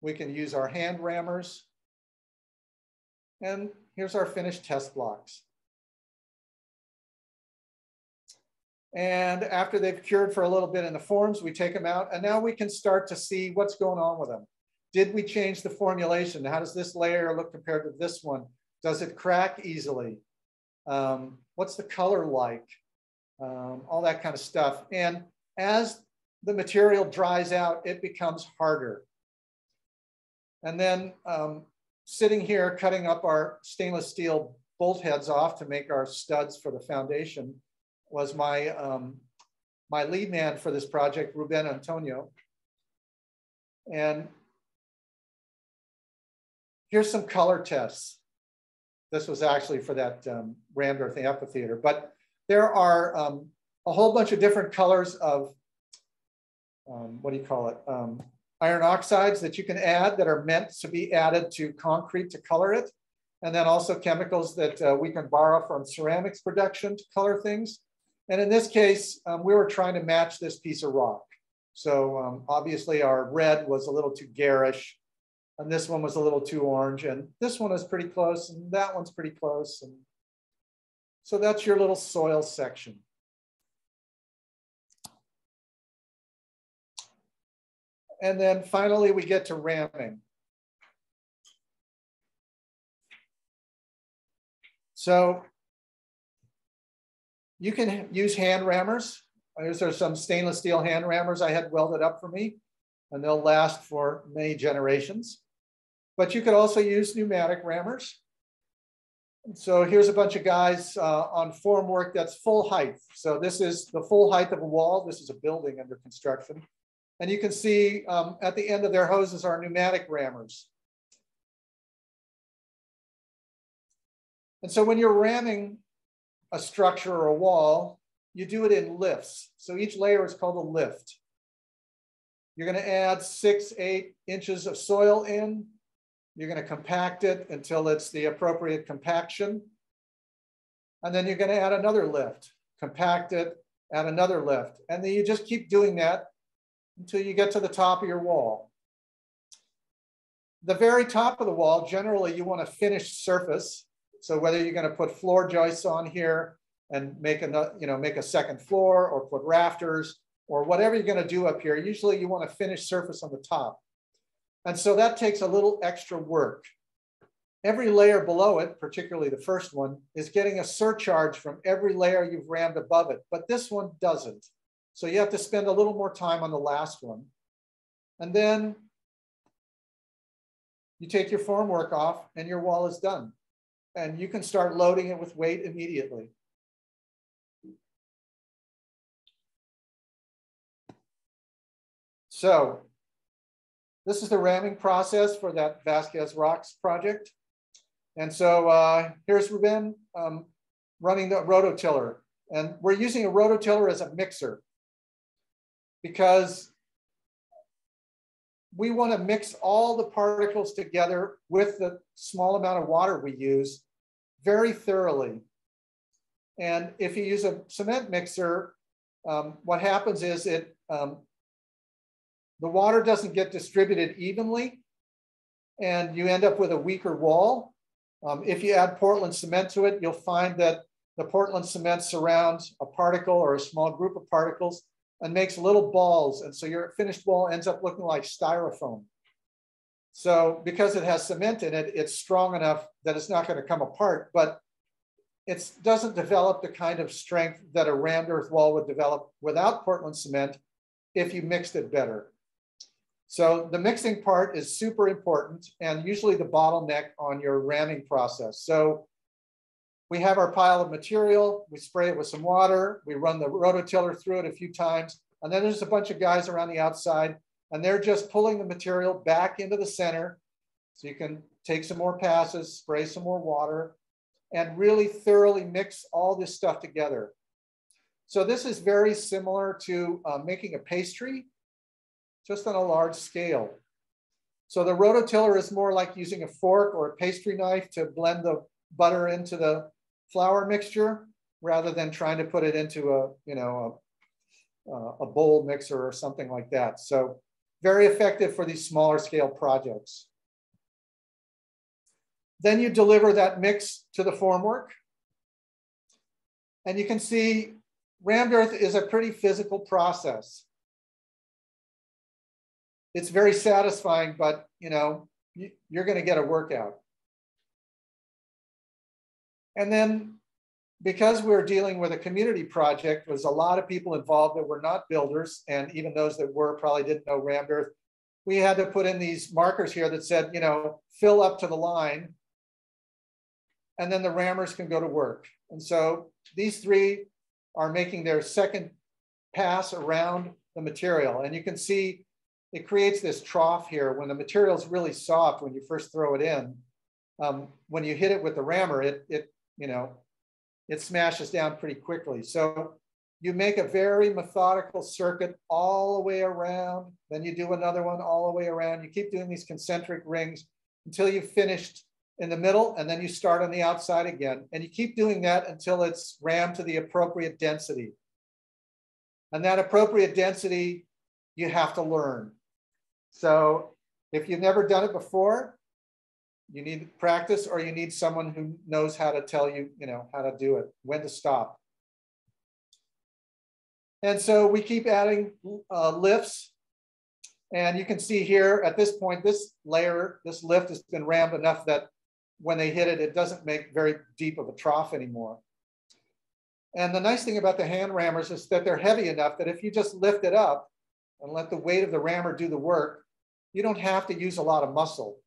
We can use our hand rammers. And here's our finished test blocks. And after they've cured for a little bit in the forms, we take them out and now we can start to see what's going on with them. Did we change the formulation? How does this layer look compared to this one? Does it crack easily? Um, what's the color like? Um, all that kind of stuff. And as the material dries out, it becomes harder. And then um, sitting here, cutting up our stainless steel bolt heads off to make our studs for the foundation was my, um, my lead man for this project, Ruben Antonio. And here's some color tests. This was actually for that um, rammed earth amphitheater, but there are um, a whole bunch of different colors of, um, what do you call it? Iron oxides that you can add that are meant to be added to concrete to color it. And then also chemicals that uh, we can borrow from ceramics production to color things. And in this case, um, we were trying to match this piece of rock. So um, obviously our red was a little too garish and this one was a little too orange and this one is pretty close and that one's pretty close. And so that's your little soil section. And then finally we get to ramming. So you can use hand rammers. These are some stainless steel hand rammers I had welded up for me, and they'll last for many generations. But you could also use pneumatic rammers. So here's a bunch of guys uh, on formwork that's full height. So this is the full height of a wall. This is a building under construction. And you can see um, at the end of their hoses are pneumatic rammers. And so when you're ramming a structure or a wall, you do it in lifts. So each layer is called a lift. You're gonna add six, eight inches of soil in. You're gonna compact it until it's the appropriate compaction. And then you're gonna add another lift, compact it, add another lift. And then you just keep doing that until you get to the top of your wall. The very top of the wall, generally you want a finished surface. So whether you're going to put floor joists on here and make a, you know, make a second floor or put rafters or whatever you're going to do up here, usually you want a finished surface on the top. And so that takes a little extra work. Every layer below it, particularly the first one, is getting a surcharge from every layer you've rammed above it, but this one doesn't. So you have to spend a little more time on the last one. And then you take your formwork off and your wall is done and you can start loading it with weight immediately. So this is the ramming process for that Vasquez Rocks project. And so uh, here's Ruben um, running the rototiller. And we're using a rototiller as a mixer because we want to mix all the particles together with the small amount of water we use very thoroughly. And if you use a cement mixer, um, what happens is it um, the water doesn't get distributed evenly and you end up with a weaker wall. Um, if you add Portland cement to it, you'll find that the Portland cement surrounds a particle or a small group of particles and makes little balls. And so your finished wall ends up looking like styrofoam. So because it has cement in it, it's strong enough that it's not going to come apart, but it doesn't develop the kind of strength that a rammed earth wall would develop without Portland cement if you mixed it better. So the mixing part is super important and usually the bottleneck on your ramming process. So we have our pile of material, we spray it with some water, we run the rototiller through it a few times, and then there's a bunch of guys around the outside and they're just pulling the material back into the center. So you can take some more passes, spray some more water, and really thoroughly mix all this stuff together. So this is very similar to uh, making a pastry. just on a large scale. So the rototiller is more like using a fork or a pastry knife to blend the butter into the flour mixture rather than trying to put it into a, you know, a, a bowl mixer or something like that. So very effective for these smaller scale projects. Then you deliver that mix to the formwork. And you can see rammed earth is a pretty physical process. It's very satisfying, but you know, you're gonna get a workout. And then because we're dealing with a community project, there's a lot of people involved that were not builders, and even those that were probably didn't know rammed earth. We had to put in these markers here that said, you know, fill up to the line, and then the rammers can go to work. And so these three are making their second pass around the material. And you can see it creates this trough here when the material is really soft when you first throw it in. Um, when you hit it with the rammer, it, it, you know, it smashes down pretty quickly. So you make a very methodical circuit all the way around. Then you do another one all the way around. You keep doing these concentric rings until you've finished in the middle, and then you start on the outside again. And you keep doing that until it's rammed to the appropriate density. And that appropriate density, you have to learn. So if you've never done it before, you need practice or you need someone who knows how to tell you, you know, how to do it, when to stop. And so we keep adding uh, lifts and you can see here at this point, this layer, this lift has been rammed enough that when they hit it, it doesn't make very deep of a trough anymore. And the nice thing about the hand rammers is that they're heavy enough that if you just lift it up and let the weight of the rammer do the work, you don't have to use a lot of muscle.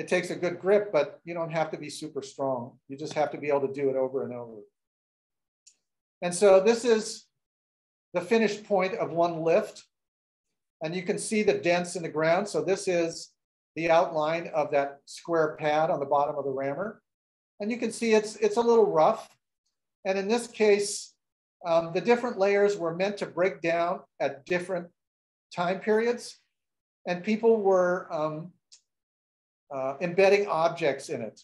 It takes a good grip, but you don't have to be super strong. You just have to be able to do it over and over. And so this is the finished point of one lift. And you can see the dents in the ground. So this is the outline of that square pad on the bottom of the rammer. And you can see it's, it's a little rough. And in this case, um, the different layers were meant to break down at different time periods. And people were um, uh, embedding objects in it.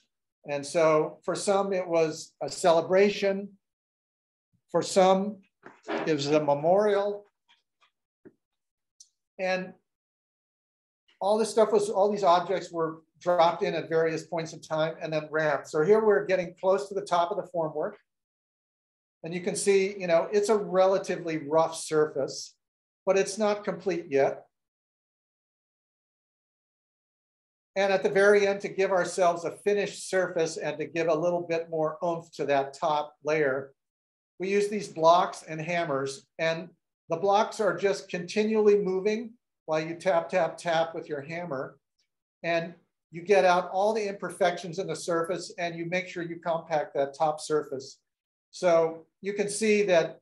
And so for some, it was a celebration. For some, it was a memorial. And all this stuff was, all these objects were dropped in at various points in time and then ramped. So here we're getting close to the top of the formwork. And you can see, you know, it's a relatively rough surface, but it's not complete yet. And at the very end, to give ourselves a finished surface and to give a little bit more oomph to that top layer, we use these blocks and hammers. And the blocks are just continually moving while you tap, tap, tap with your hammer. And you get out all the imperfections in the surface and you make sure you compact that top surface. So you can see that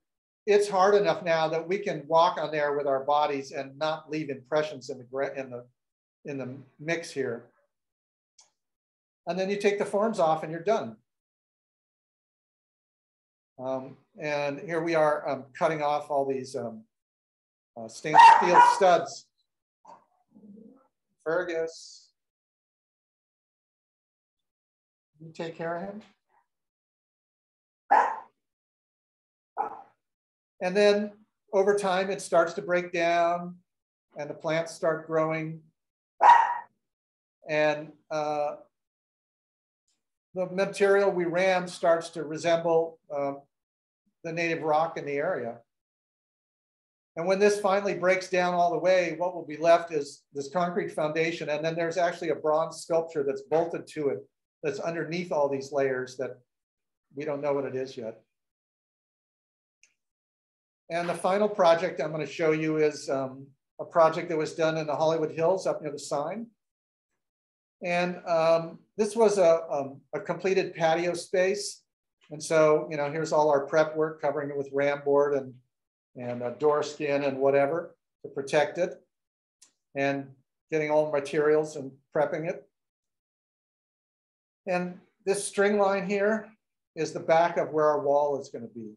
it's hard enough now that we can walk on there with our bodies and not leave impressions in the, in the, in the mix here. And then you take the forms off and you're done. Um, and here we are um, cutting off all these um, uh, stainless steel studs. Fergus. You take care of him? And then over time, it starts to break down and the plants start growing. And uh, the material we ram starts to resemble uh, the native rock in the area. And when this finally breaks down all the way, what will be left is this concrete foundation. And then there's actually a bronze sculpture that's bolted to it that's underneath all these layers that we don't know what it is yet. And the final project I'm going to show you is um, a project that was done in the Hollywood Hills up near the sign. And um, this was a, um, a completed patio space. And so, you know, here's all our prep work covering it with ram board and and a door skin and whatever to protect it and getting all materials and prepping it. And this string line here is the back of where our wall is going to be.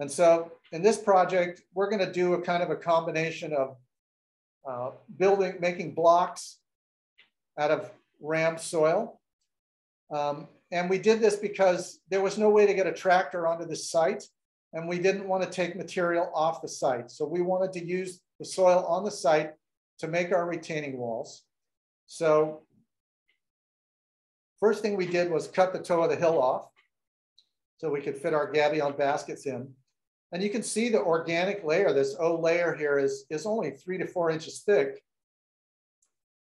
And so in this project, we're going to do a kind of a combination of uh, building, making blocks out of rammed soil. Um, and we did this because there was no way to get a tractor onto the site and we didn't want to take material off the site. So we wanted to use the soil on the site to make our retaining walls. So first thing we did was cut the toe of the hill off so we could fit our gabion baskets in. And you can see the organic layer, this O layer here is, is only three to four inches thick.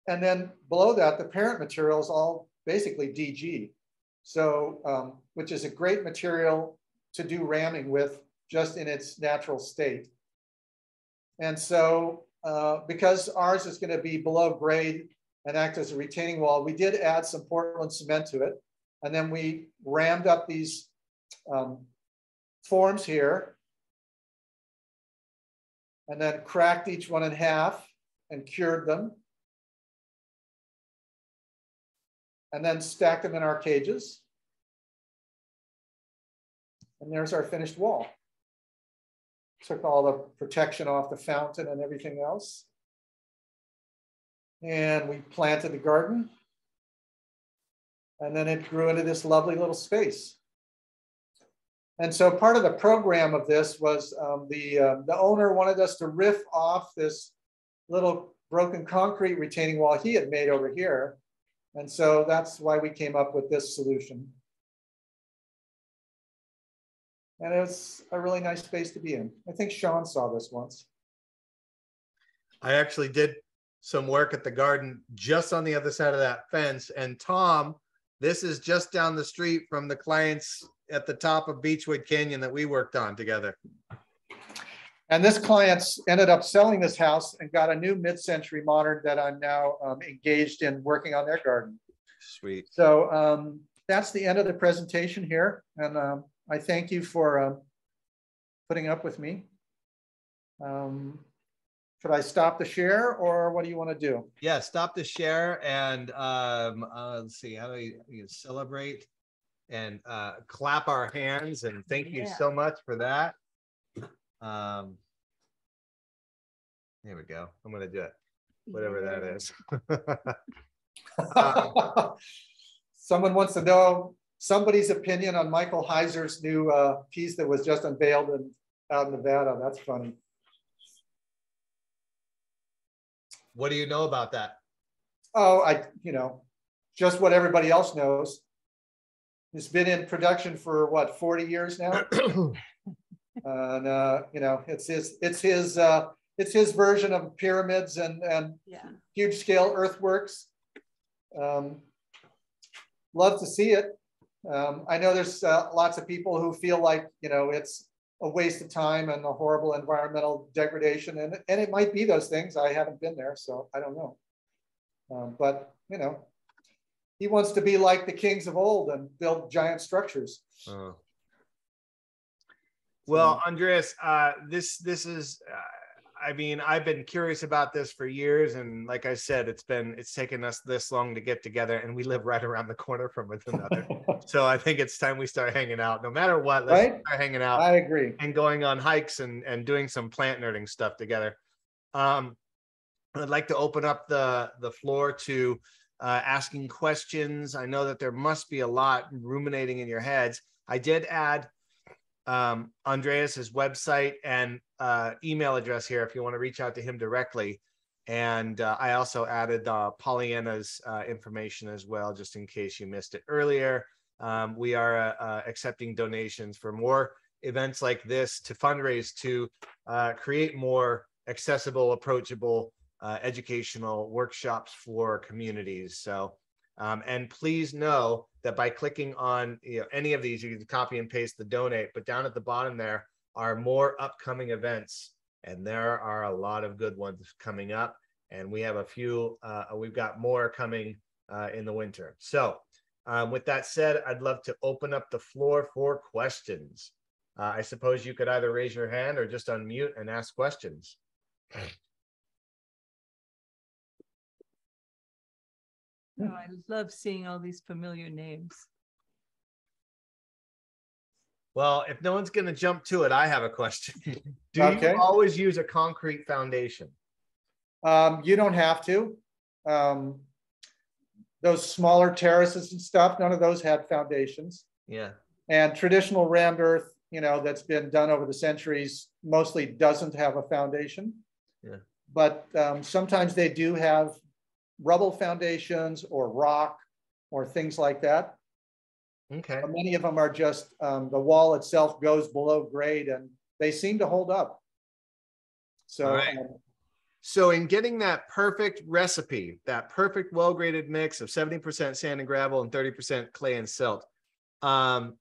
And then below that, the parent material is all basically DG. So, um, which is a great material to do ramming with just in its natural state. And so uh, because ours is gonna be below grade and act as a retaining wall, we did add some Portland cement to it. And then we rammed up these um, forms here and then cracked each one in half and cured them. And then stacked them in our cages. And there's our finished wall. Took all the protection off the fountain and everything else. And we planted the garden. And then it grew into this lovely little space. And so part of the program of this was um, the, uh, the owner wanted us to riff off this little broken concrete retaining wall he had made over here. And so that's why we came up with this solution. And it was a really nice space to be in. I think Sean saw this once. I actually did some work at the garden just on the other side of that fence. And Tom, this is just down the street from the clients at the top of Beachwood Canyon that we worked on together. And this client ended up selling this house and got a new mid-century modern that I'm now um, engaged in working on their garden. Sweet. So um, that's the end of the presentation here. And um, I thank you for uh, putting up with me. Um, should I stop the share or what do you want to do? Yeah, stop the share and um, uh, let's see, how do you, you celebrate? And uh, clap our hands and thank you Yeah. so much for that. Um, there we go. I'm gonna do it, whatever that is. Someone wants to know somebody's opinion on Michael Heizer's new uh, piece that was just unveiled in out in Nevada. That's funny. what do you know about that? Oh, I, you know, just what everybody else knows. It's been in production for what, 40 years now? and uh, you know, it's his, it's his, uh, it's his version of pyramids and and Yeah. huge scale earthworks. Um, love to see it. Um, I know there's uh, lots of people who feel like you know it's a waste of time and a horrible environmental degradation, and and it might be those things. I haven't been there, so I don't know. Um, but you know, he wants to be like the kings of old and build giant structures. Oh. Well, Andreas, uh, this this is. Uh, I mean, I've been curious about this for years, and like I said, it's been it's taken us this long to get together, and we live right around the corner from one another. so I think it's time we start hanging out. No matter what, let's Right? start hanging out I agree. and going on hikes and and doing some plant nerding stuff together. Um, I'd like to open up the the floor to uh, asking questions. I know that there must be a lot ruminating in your heads. I did add um, Andreas's website and uh, email address here if you want to reach out to him directly. And uh, I also added uh, Poly/Ana's uh, information as well, just in case you missed it earlier. Um, we are uh, uh, accepting donations for more events like this to fundraise to create more accessible, approachable, uh, educational workshops for communities. So, um, and please know that by clicking on you know, any of these, you can copy and paste the donate, but down at the bottom there are more upcoming events. And there are a lot of good ones coming up. And we have a few, uh, we've got more coming uh, in the winter. So, um, with that said, I'd love to open up the floor for questions. Uh, I suppose you could either raise your hand or just unmute and ask questions. Oh, I love seeing all these familiar names. Well, if no one's going to jump to it, I have a question. Do Okay. you always use a concrete foundation? Um, you don't have to. Um, those smaller terraces and stuff, none of those had foundations. Yeah. And traditional rammed earth, you know, that's been done over the centuries mostly doesn't have a foundation. Yeah. But um, sometimes they do have rubble foundations or rock or things like that. Okay. But many of them are just um, the wall itself goes below grade and they seem to hold up. So, right. um, So in getting that perfect recipe, that perfect well-graded mix of 70% sand and gravel and 30% clay and silt, um,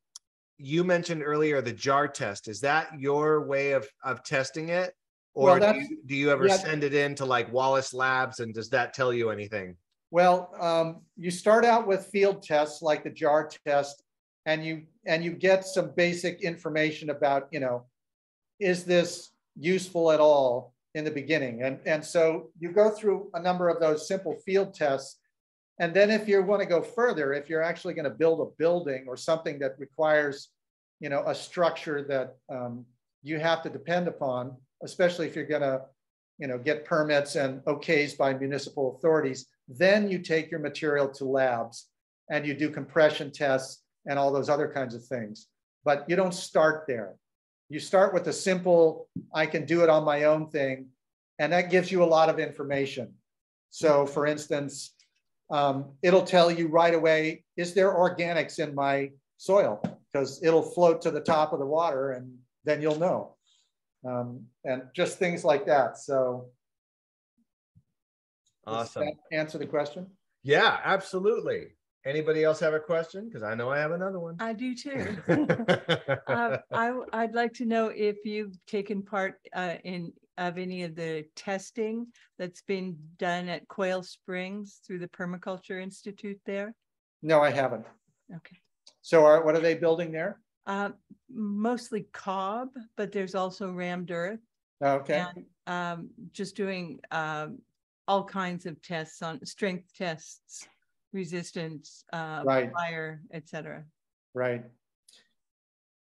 you mentioned earlier the jar test. Is that your way of, of testing it? Well, Or do you, do you ever yeah. send it in to like Wallace Labs and does that tell you anything? Well, um, you start out with field tests like the jar test, and you and you get some basic information about, you know, is this useful at all in the beginning? And and so you go through a number of those simple field tests, and then if you want to go further, if you're actually going to build a building or something that requires, you know, a structure that um, you have to depend upon, especially if you're going to, you know, get permits and okays by municipal authorities then you take your material to labs and you do compression tests and all those other kinds of things. But you don't start there. You start with a simple, I can do it on my own thing. And that gives you a lot of information. So for instance, um, it'll tell you right away, is there organics in my soil? Because it'll float to the top of the water and then you'll know. Um, and just things like that. So does Awesome. that Answer the question? Yeah, absolutely. Anybody else have a question? Because I know I have another one. I do too. Uh, I, I'd like to know if you've taken part uh, in, of any of the testing that's been done at Quail Springs through the Permaculture Institute there? No, I haven't. Okay. So are, what are they building there? Uh, Mostly cob, but there's also rammed earth. Okay, And um, just doing um, all kinds of tests on strength tests, resistance, uh, Right. fire, etc. right.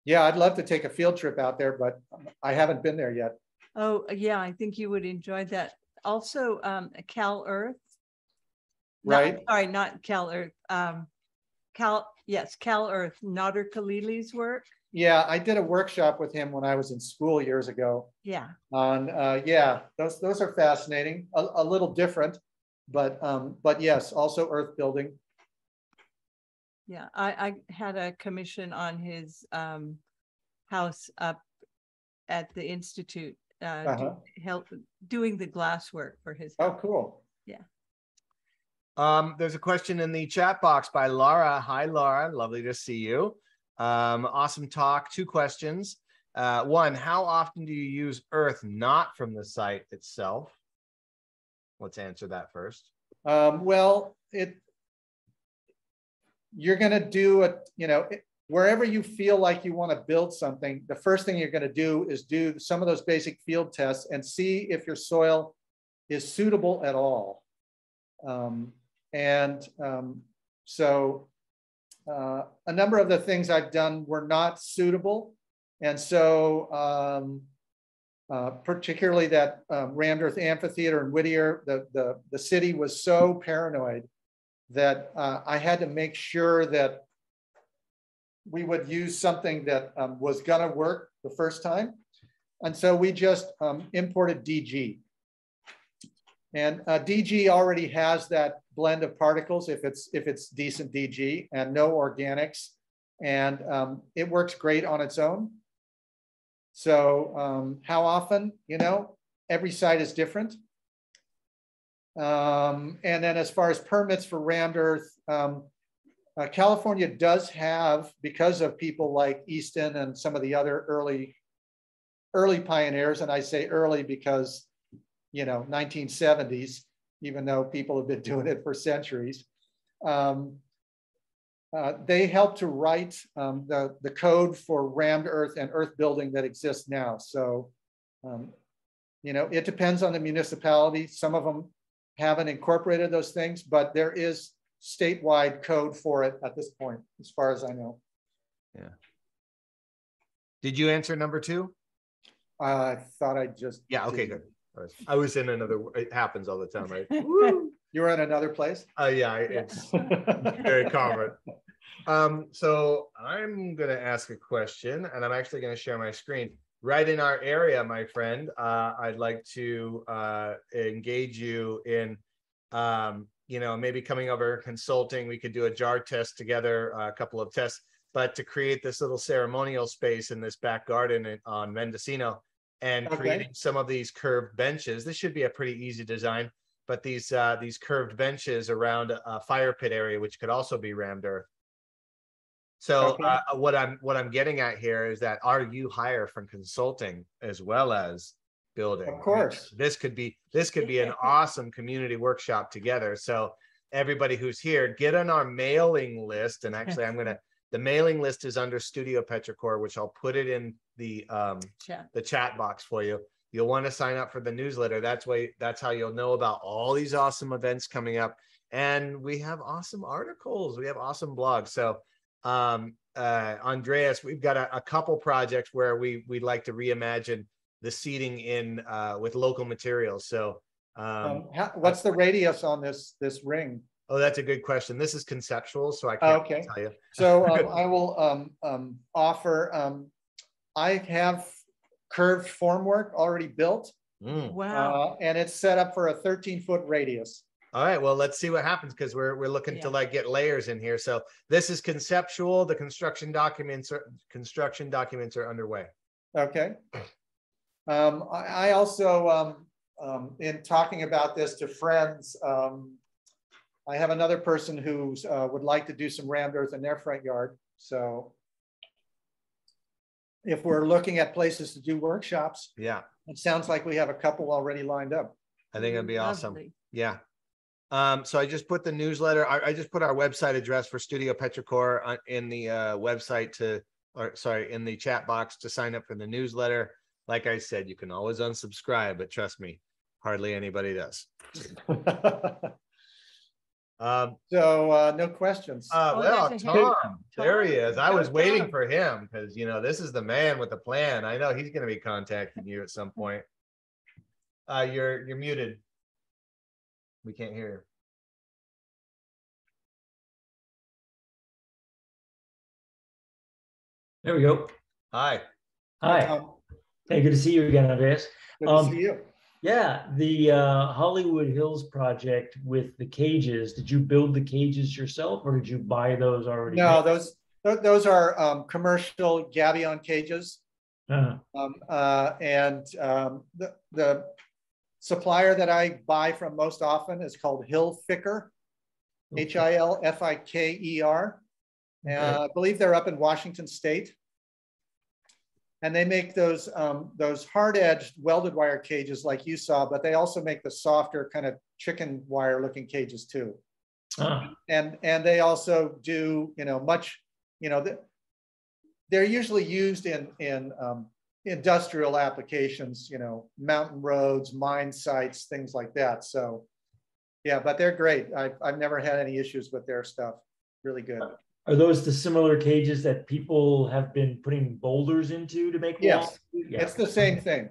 Yeah, I'd love to take a field trip out there, but I haven't been there yet. Oh, yeah, I think you would enjoy that. Also, um, Cal Earth. not- Right. Sorry, not Cal Earth, um, Cal, yes, Cal Earth, Nader Khalili's work. Yeah, I did a workshop with him when I was in school years ago Yeah, on, uh, yeah, those, those are fascinating, a, a little different, but, um, but yes, also earth building. yeah. I, I had a commission on his, um, house up at the Institute, uh, Uh-huh. help, doing the glass work for his. Oh, cool. Um, there's a question in the chat box by Laura. Hi, Laura. Lovely to see you. Um, awesome talk. Two questions. Uh, one, how often do you use earth not from the site itself? Let's answer that first. Um, well, it, you're gonna do a you know, it- wherever you feel like you want to build something, the first thing you're gonna do is do some of those basic field tests and see if your soil is suitable at all. Um, and um, so uh, a number of the things I've done were not suitable. And so um, uh, particularly that um, Earth Amphitheater in Whittier, the, the, the city was so paranoid that uh, I had to make sure that we would use something that um, was gonna work the first time. And so we just um, imported DG. And uh, DG already has that blend of particles if it's if it's decent DG and no organics. And um, it works great on its own. So um, how often, you know, every site is different. Um, and then as far as permits for rammed earth, um, uh, California does have, because of people like Easton and some of the other early, early pioneers, and I say early because, you know, 1970s, even though people have been doing it for centuries. Um, uh, they helped to write um, the, the code for rammed earth and earth building that exists now. So, um, you know, it depends on the municipality. Some of them haven't incorporated those things, but there is statewide code for it at this point, as far as I know. Yeah. Did you answer number two? I thought I just. Yeah, okay, good. I was, I was in another. It happens all the time, right? You were in another place? Uh, yeah, it's very common. Um, so I'm going to ask a question, and I'm actually going to share my screen. Right in our area, my friend, uh, I'd like to uh, engage you in, um, you know, maybe coming over consulting. We could do a jar test together, a couple of tests, but to create this little ceremonial space in this back garden on Mendocino and Okay. creating some of these curved benches. This should be a pretty easy design, but these uh, these curved benches around a, fire pit area, which could also be rammed earth. So Okay. uh, what I'm what I'm getting at here is that are you hire from consulting as well as building? Of course. This could be this could be an awesome community workshop together. So everybody who's here, get on our mailing list. And actually, I'm gonna the mailing list is under Studio Petrichor, which I'll put it in the um Chat. the chat box for you. You'll want to sign up for the newsletter. That's way that's how you'll know about all these awesome events coming up. And we have awesome articles. We have awesome blogs. So um uh Andreas, we've got a, a couple projects where we we'd like to reimagine the seating in uh with local materials. So um Um, how- What's the radius on this, this ring? Oh that's a good question. This is conceptual, so I Oh, can't okay. tell you. So um, I will um, um, offer, um, I have curved formwork already built. Mm. Wow. uh, And it's set up for a 13-foot radius. All right, well, let's see what happens because we're we're looking to like get layers in here. So this is conceptual. The construction documents are construction documents are underway. Okay. Um, I, I also, um, um, in talking about this to friends, um, I have another person who uh, would like to do some rammed earth in their front yard, so. If we're looking at places to do workshops, Yeah, it sounds like we have a couple already lined up. I think it'd be awesome. Lovely. Yeah. Um, so I just put the newsletter, I, I just put our website address for Studio Petrichor on- in the uh, website to, or sorry, in the chat box to sign up for the newsletter. Like I said, you can always unsubscribe, but trust me, hardly anybody does. Um, So, uh, no questions. uh, Oh, well, there's a. Tom, there he is. I was waiting for him because, you know, this is the man with the plan. I know he's gonna be contacting you at some point. Uh, you're, you're muted. We can't hear you. There we go. Hi. Hi. Hey, good to see you again, Andreas. Good to Um, see you. Yeah, the uh, Hollywood Hills project with the cages. Did you build the cages yourself, or did you buy those already? No, made? those, tho- those are um, commercial gabion cages. Uh, Um, uh, and um, the, the supplier that I buy from most often is called Hill Ficker. H I L F I K E R. Okay. I believe they're up in Washington State. And they make those, um, those hard edged welded wire cages like you saw, but they also make the softer kind of chicken wire looking cages too. Ah, And, and they also do, you know, much, you know, the- they're usually used in, in um, industrial applications, you know, mountain roads, mine sites, things like that. So, yeah, but they're great. I've, I've never had any issues with their stuff. Really good. Are those the similar cages that people have been putting boulders into to make Yes. walls? Yeah. It's the same thing.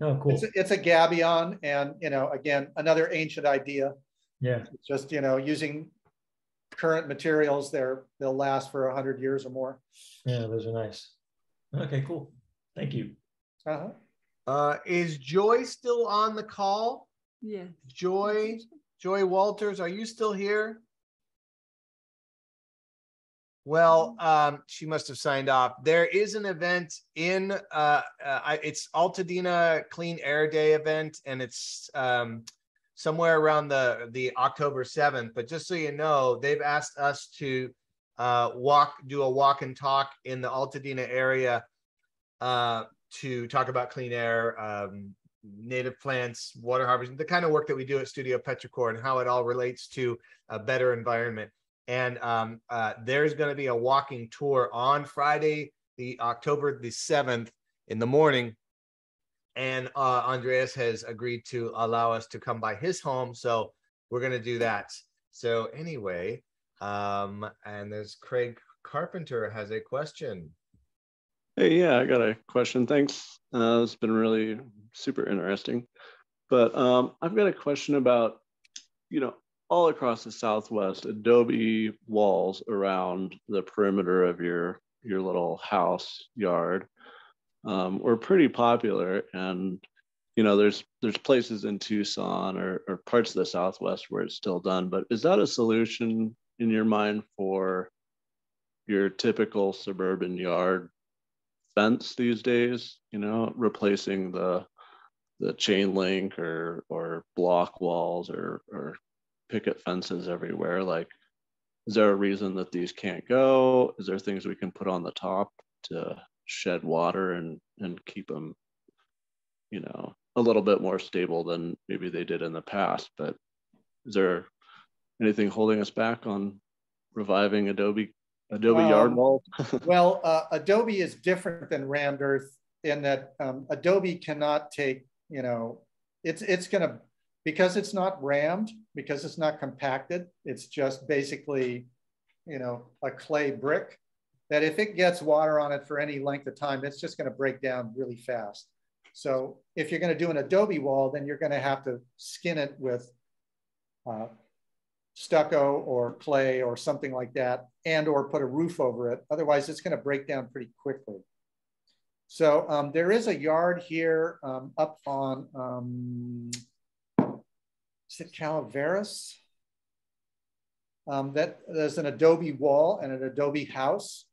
Oh, cool. It's, a- it's a gabion and, you know, again, another ancient idea. Yeah. It's just, you know, using current materials, they're, they'll last for a hundred years or more. Yeah, those are nice. Okay, cool. Thank you. Uh-huh. Uh, is Joy still on the call? Yeah. Joy, Joy Walters, are you still here? Well, um, she must have signed off. There is an event in, uh, uh, it's Altadena Clean Air Day event, and it's um, somewhere around the the October seventh. But just so you know, they've asked us to uh, walk, do a walk and talk in the Altadena area uh, to talk about clean air, um, native plants, water harvesting, the kind of work that we do at Studio Petrichor and how it all relates to a better environment. And um, uh, there's going to be a walking tour on Friday, the October the 7th in the morning. And uh, Andreas has agreed to allow us to come by his home. So we're going to do that. So anyway, um, and there's Craig Carpenter has a question. Hey, yeah, I got a question. Thanks. Uh, it's been really super interesting. But um, I've got a question about, you know, all across the Southwest, adobe walls around the perimeter of your your little house yard um, were pretty popular, and you know, there's there's places in Tucson or, or parts of the Southwest where it's still done. But is that a solution in your mind for your typical suburban yard fence these days? You know, replacing the the chain link or or block walls or or picket fences everywhere. Like is there a reason that these can't go? Is there things we can put on the top to shed water and and keep them you know a little bit more stable than maybe they did in the past? But is there anything holding us back on reviving adobe adobe um, yard wall? well uh, adobe is different than rammed earth in that um, adobe cannot take you know, it's it's going to because it's not rammed, because it's not compacted. It's just basically, you know, a clay brick. That if it gets water on it for any length of time, it's just going to break down really fast. So if you're going to do an adobe wall, then you're going to have to skin it with uh, stucco or clay or something like that, and or put a roof over it. Otherwise, it's going to break down pretty quickly. So um, there is a yard here um, up on, um, is it Calaveras? Um, that there's an adobe wall and an adobe house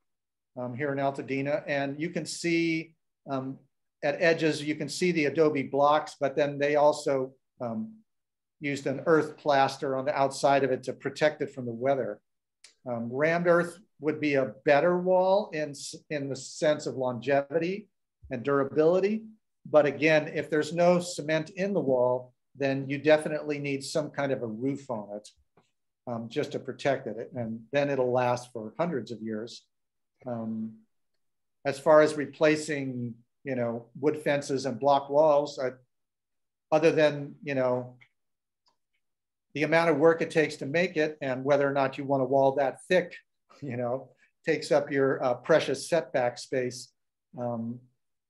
um, here in Altadena. And you can see um, at edges, you can see the adobe blocks, but then they also used an earth plaster on the outside of it to protect it from the weather. rammed earth would be a better wall in, in the sense of longevity and durability. But again, if there's no cement in the wall, then you definitely need some kind of a roof on it um, just to protect it. And then it'll last for hundreds of years. Um, as far as replacing, you know, wood fences and block walls, I, other than, you know, the amount of work it takes to make it and whether or not you want a wall that thick, you know, takes up your uh, precious setback space. Um,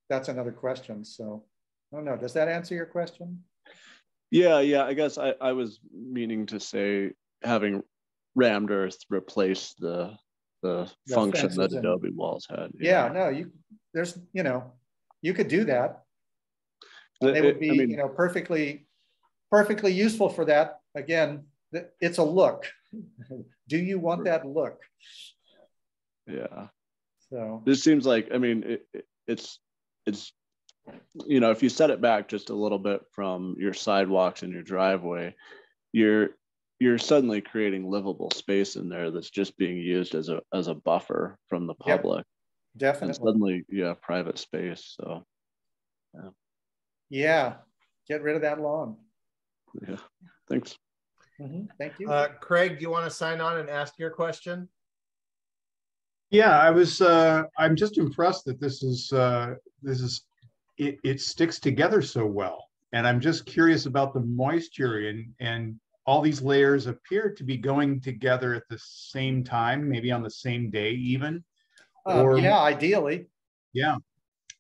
that's another question. So I don't know. Does that answer your question? Yeah, yeah. I guess I, I was meaning to say having rammed earth replace the the function that Adobe and, Walls had. Yeah. yeah, no, you there's you know, you could do that. And it, would be, I mean, you know, perfectly perfectly useful for that. Again, it's a look. do you want that look? Yeah. So this seems like I mean it, it, it's it's you know if you set it back just a little bit from your sidewalks and your driveway you're you're suddenly creating livable space in there that's just being used as a as a buffer from the public. Yep, definitely. and suddenly yeah private space so. Yeah. Yeah. Get rid of that lawn. Yeah. Thanks. Mm-hmm. thank you. Uh, craig do you want to sign on and ask your question? Yeah, I was. Uh, I'm just impressed that this is uh, this is it, it sticks together so well, and I'm just curious about the moisture and and all these layers appear to be going together at the same time, maybe on the same day, even. Uh, or, yeah, ideally. Yeah,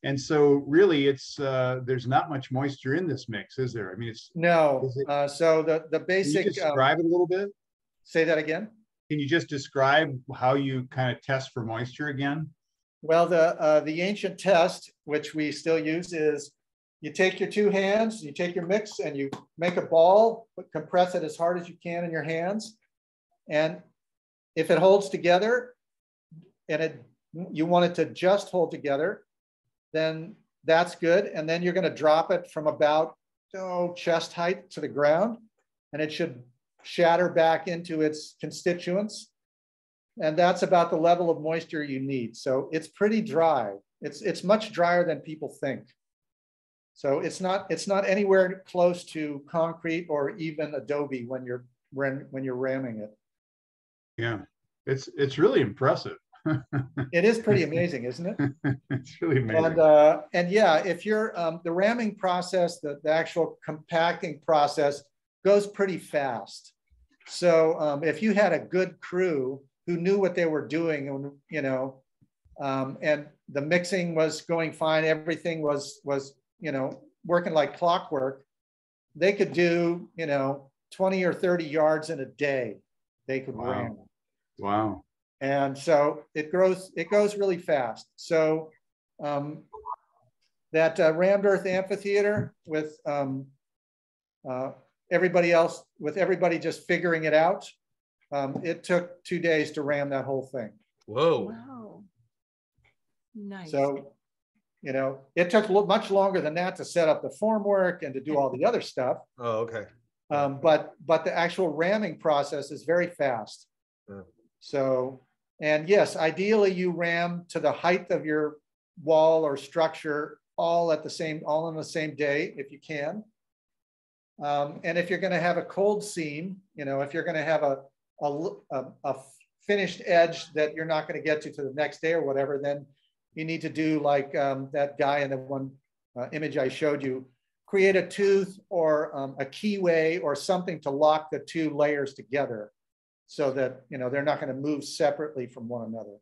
and so really, it's uh, there's not much moisture in this mix, is there? I mean, it's no. It, uh, so the the basic. Can you describe um, it a little bit. Say that again. Can you just describe how you kind of test for moisture again? Well, the, uh, the ancient test, which we still use, is you take your two hands, you take your mix and you make a ball, but compress it as hard as you can in your hands. And if it holds together and it you want it to just hold together, then that's good. And then you're going to drop it from about oh, chest height to the ground. And it should shatter back into its constituents. And that's about the level of moisture you need. So it's pretty dry. It's, it's much drier than people think. So it's not, it's not anywhere close to concrete or even adobe when you're, when, when you're ramming it. Yeah, it's, it's really impressive. it is pretty amazing, isn't it? it's really amazing. And, uh, and yeah, if you're um, the ramming process, the, the actual compacting process goes pretty fast. So um, if you had a good crew who knew what they were doing, and you know, um, and the mixing was going fine, everything was was you know working like clockwork, they could do, you know, 20 or 30 yards in a day. They could Wow. ram. Wow. And so it grows, it goes really fast. So um, that uh, rammed earth amphitheater with um, uh, everybody else, with everybody just figuring it out, um, it took two days to ram that whole thing. Whoa. Wow. Nice. So, you know, it took lo- much longer than that to set up the formwork and to do all the other stuff. Oh, okay. Um, but but the actual ramming process is very fast. Yeah. So, and yes, ideally you ram to the height of your wall or structure all at the same, all on the same day if you can. Um, and if you're going to have a cold seam, you know, if you're going to have a, a a, a finished edge that you're not going to get to to the next day or whatever, then you need to do like um, that guy in the one uh, image I showed you, create a tooth or um, a keyway or something to lock the two layers together so that, you know, they're not going to move separately from one another.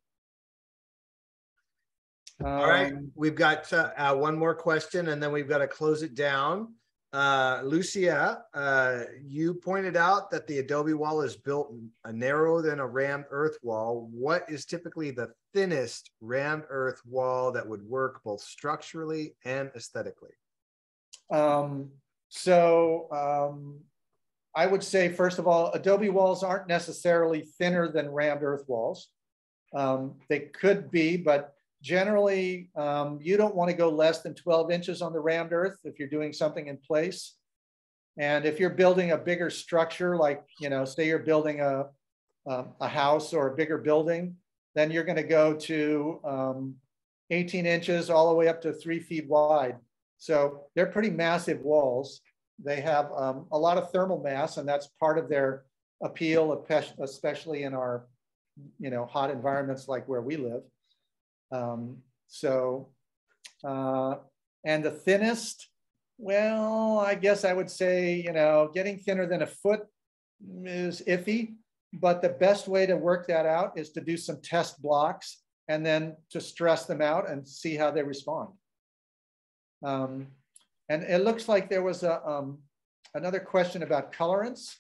All right, Um, we've got uh, uh, one more question and then we've got to close it down. Uh, Lucia, uh, you pointed out that the adobe wall is built uh, narrower than a rammed earth wall. What is typically the thinnest rammed earth wall that would work both structurally and aesthetically? Um, so um, I would say, first of all, adobe walls aren't necessarily thinner than rammed earth walls. Um, they could be, but generally um, you don't want to go less than 12 inches on the rammed earth if you're doing something in place. And if you're building a bigger structure, like, you know, say you're building a, um, a house or a bigger building, then you're going to go to um, 18 inches all the way up to three feet wide. So they're pretty massive walls. They have um, a lot of thermal mass, and that's part of their appeal, especially in our, you know, hot environments like where we live. Um, so, uh, and the thinnest, well, I guess I would say, you know, getting thinner than a foot is iffy, but the best way to work that out is to do some test blocks and then to stress them out and see how they respond. Um, and it looks like there was a, um, another question about colorants.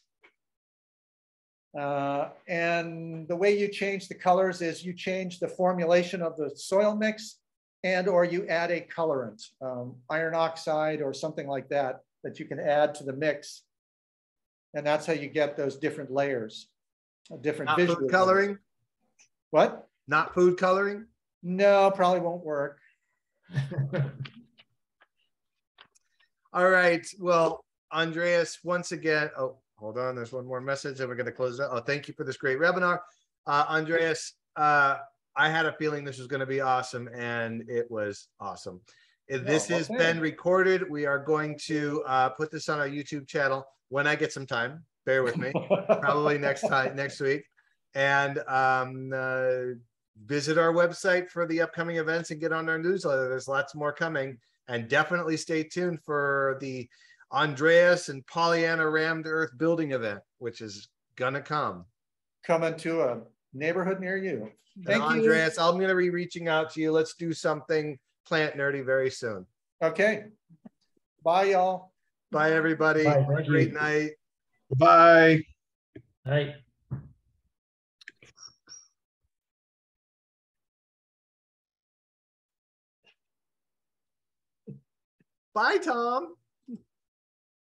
Uh, and the way you change the colors is you change the formulation of the soil mix and or you add a colorant, um, iron oxide or something like that, that you can add to the mix. And that's how you get those different layers, uh, different Not visual food layers. coloring? What? Not food coloring? No, probably won't work. All right. Well, Andreas, once again, oh, hold on. There's one more message and we're going to close out. Oh, thank you for this great webinar. Uh, Andreas, uh, I had a feeling this was going to be awesome and it was awesome. If This well, has been recorded. We are going to uh, put this on our YouTube channel when I get some time. Bear with me. Probably next time, next week. And um, uh, visit our website for the upcoming events and get on our newsletter. There's lots more coming. And definitely stay tuned for the Andreas and Poly/Ana Rammed Earth building event, which is gonna come. Coming to a neighborhood near you. And Thank you. Andreas, I'm gonna be reaching out to you. Let's do something plant nerdy very soon. Okay. Bye, y'all. Bye, everybody. Bye, Have a thank you. Great night. Bye. Right. Bye, Tom.